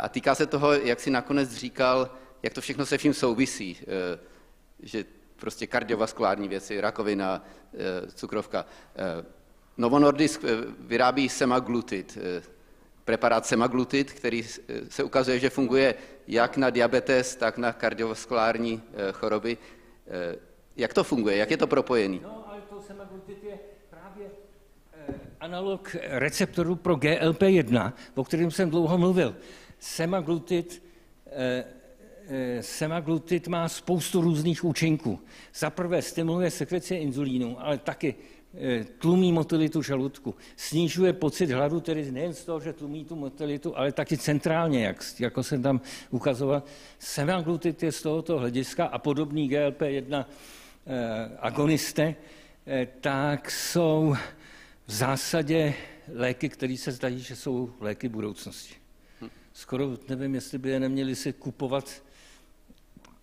a týká se toho, jak si nakonec říkal, jak to všechno se vším souvisí, že prostě kardiovaskulární věci, rakovina, cukrovka. Novo Nordisk vyrábí semaglutid, preparát semaglutid, který se ukazuje, že funguje jak na diabetes, tak na kardiovaskulární eh, choroby. Eh, jak to funguje? Jak je to propojený? No, ale to semaglutid je právě eh, analog receptoru pro GLP-1, o kterém jsem dlouho mluvil. Semaglutid, semaglutid má spoustu různých účinků. Za prvé stimuluje sekreci inzulínu, ale taky Eh, tlumí motilitu žaludku, snižuje pocit hladu, tedy nejen z toho, že tlumí tu motilitu, ale taky centrálně, jak, jako jsem tam ukazoval. Semaglutid je z tohoto hlediska a podobný GLP-1 eh, agonisté, eh, tak jsou v zásadě léky, které se zdají, že jsou léky budoucnosti. Skoro nevím, jestli by je neměli si kupovat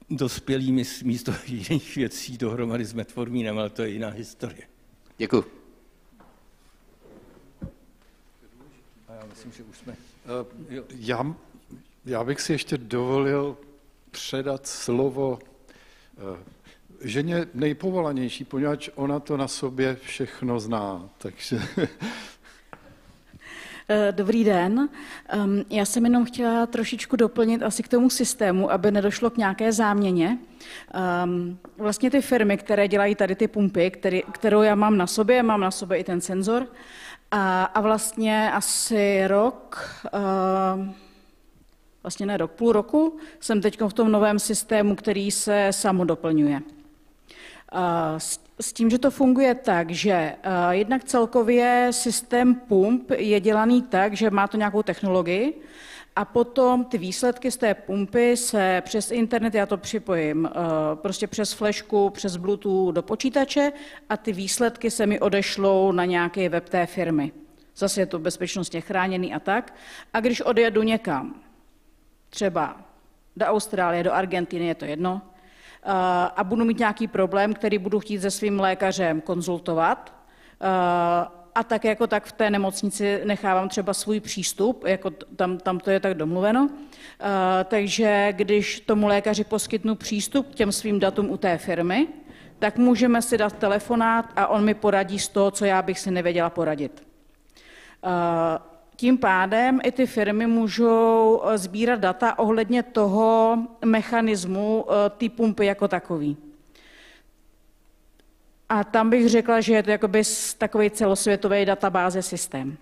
dospělými místo jiných věcí dohromady s metformínem, ale to je jiná historie. Děkuji. já myslím, že už jsme... Eh, já, já bych si ještě dovolil předat slovo eh, ženě nejpovolanější, poněvadž ona to na sobě všechno zná. Takže dobrý den. Já jsem jenom chtěla trošičku doplnit asi k tomu systému, aby nedošlo k nějaké záměně. Vlastně ty firmy, které dělají tady ty pumpy, který, kterou já mám na sobě, mám na sobě i ten senzor, a, a vlastně asi rok, vlastně ne rok, půl roku, jsem teď v tom novém systému, který se samodoplňuje. S tím, že to funguje tak, že jednak celkově systém pump je dělaný tak, že má to nějakou technologii, a potom ty výsledky z té pumpy se přes internet, já to připojím prostě přes flešku, přes Bluetooth do počítače a ty výsledky se mi odešlou na nějaké web té firmy. Zase je to bezpečnostně chráněný a tak. A když odjedu někam, třeba do Austrálie, do Argentiny, je to jedno, a budu mít nějaký problém, který budu chtít se svým lékařem konzultovat, a tak jako tak v té nemocnici nechávám třeba svůj přístup, jako tam, tam to je tak domluveno. Takže když tomu lékaři poskytnu přístup k těm svým datům u té firmy, tak můžeme si dát telefonát a on mi poradí z toho, co já bych si nevěděla poradit. Tím pádem i ty firmy můžou eh, sbírat data ohledně toho mechanismu eh, té pumpy jako takový. A tam bych řekla, že je to jakoby takový celosvětový databáze systém.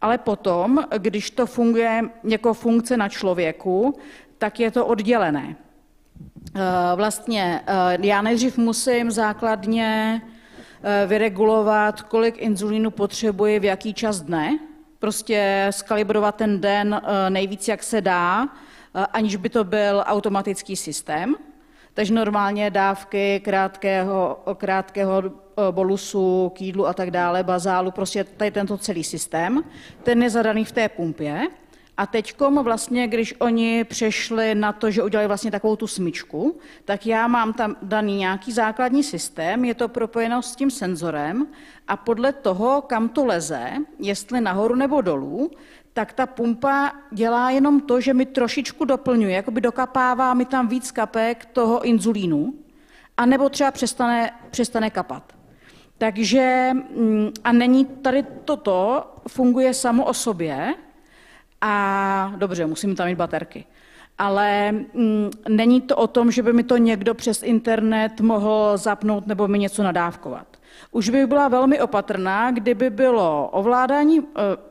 Ale potom, když to funguje jako funkce na člověku, tak je to oddělené. Eh, vlastně já nejdřív musím základně vyregulovat, kolik inzulínu potřebuji v jaký čas dne, prostě skalibrovat ten den eh, nejvíc, jak se dá, eh, aniž by to byl automatický systém. Takže normálně dávky krátkého, krátkého eh, bolusu, kýdlu a tak dále, bazálu, prostě tady tento celý systém, ten je zadaný v té pumpě. A teď vlastně, když oni přešli na to, že udělali vlastně takovou tu smyčku, tak já mám tam daný nějaký základní systém, je to propojeno s tím senzorem a podle toho, kam to leze, jestli nahoru nebo dolů, tak ta pumpa dělá jenom to, že mi trošičku doplňuje, jako by dokapává mi tam víc kapek toho inzulínu, anebo třeba přestane, přestane kapat. Takže, mm, a není tady toto, funguje samo o sobě, a dobře, musím tam mít baterky. Ale mm, není to o tom, že by mi to někdo přes internet mohl zapnout nebo mi něco nadávkovat. Už bych byla velmi opatrná, kdyby bylo ovládání e,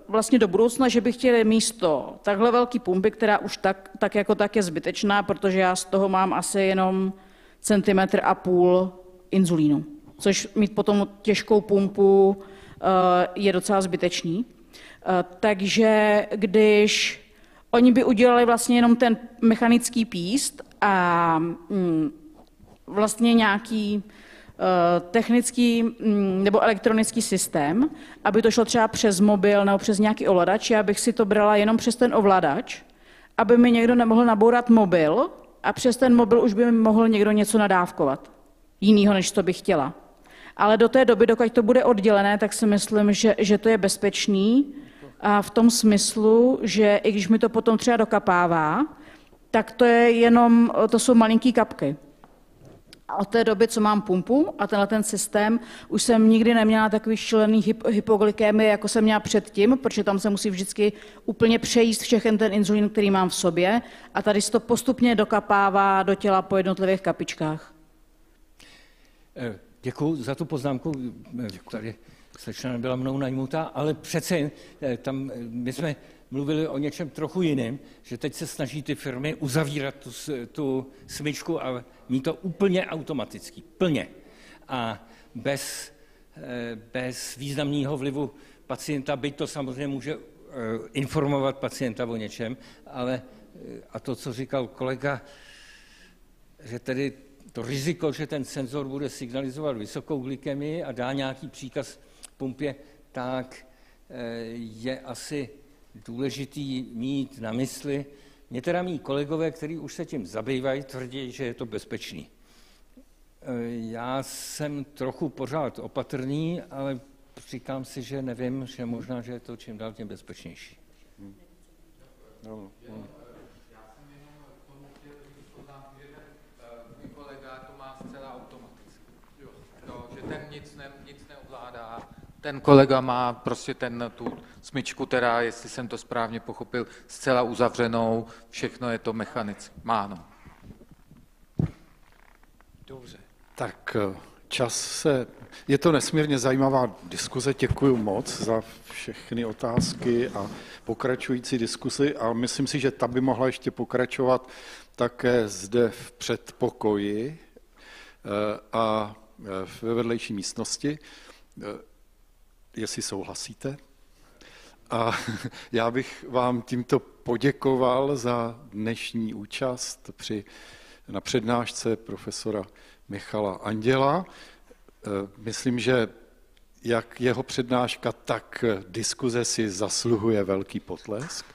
vlastně do budoucna, že bych chtěli místo takhle velký pumpy, která už tak, tak jako tak je zbytečná, protože já z toho mám asi jenom centimetr a půl inzulínu, což mít potom těžkou pumpu e, je docela zbytečný. E, takže když oni by udělali vlastně jenom ten mechanický píst a mm, vlastně nějaký Eh, technický mm, nebo elektronický systém, aby to šlo třeba přes mobil nebo přes nějaký ovladač, já bych si to brala jenom přes ten ovladač, aby mi někdo nemohl nabourat mobil a přes ten mobil už by mi mohl někdo něco nadávkovat. Jinýho, než to bych chtěla. Ale do té doby, dokud to bude oddělené, tak si myslím, že, že to je bezpečný a v tom smyslu, že i když mi to potom třeba dokapává, tak to je jenom, to jsou malinký kapky. A od té doby, co mám pumpu a tenhle ten systém, už jsem nikdy neměla takový šílený hypoglykémy, jako jsem měla předtím, protože tam se musí vždycky úplně přejíst všechen ten inzulín, který mám v sobě a tady se to postupně dokapává do těla po jednotlivých kapičkách. Eh, Děkuji za tu poznámku. Eh, tady slečna nebyla mnou najmutá, ale přece eh, tam my jsme mluvili o něčem trochu jiném, že teď se snaží ty firmy uzavírat tu, tu smyčku a mít to úplně automaticky, plně. A bez, eh, bez významného vlivu pacienta, byť to samozřejmě může eh, informovat pacienta o něčem, ale eh, a to, co říkal kolega, že tedy to riziko, že ten senzor bude signalizovat vysokou glykemii a dá nějaký příkaz pumpě, tak je asi důležitý mít na mysli. Mě teda mý kolegové, kteří už se tím zabývají, tvrdí, že je to bezpečný. E, já jsem trochu pořád opatrný, ale říkám si, že nevím, že možná, že je to čím dál tím bezpečnější. Hmm. No, no. ten nic, ten kolega má prostě ten, tu smyčku, která, jestli jsem to správně pochopil, zcela uzavřenou, všechno je to mechanické. Má, no. Dobře. Tak eh, čas se... Je to nesmírně zajímavá diskuze, děkuji moc za všechny otázky a pokračující diskusy a myslím si, že ta by mohla ještě pokračovat také zde v předpokoji eh, a eh, ve vedlejší místnosti jestli souhlasíte. A já bych vám tímto poděkoval za dnešní účast při, na přednášce profesora Michala Anděla. E, myslím, že jak jeho přednáška, tak diskuze si zasluhuje velký potlesk.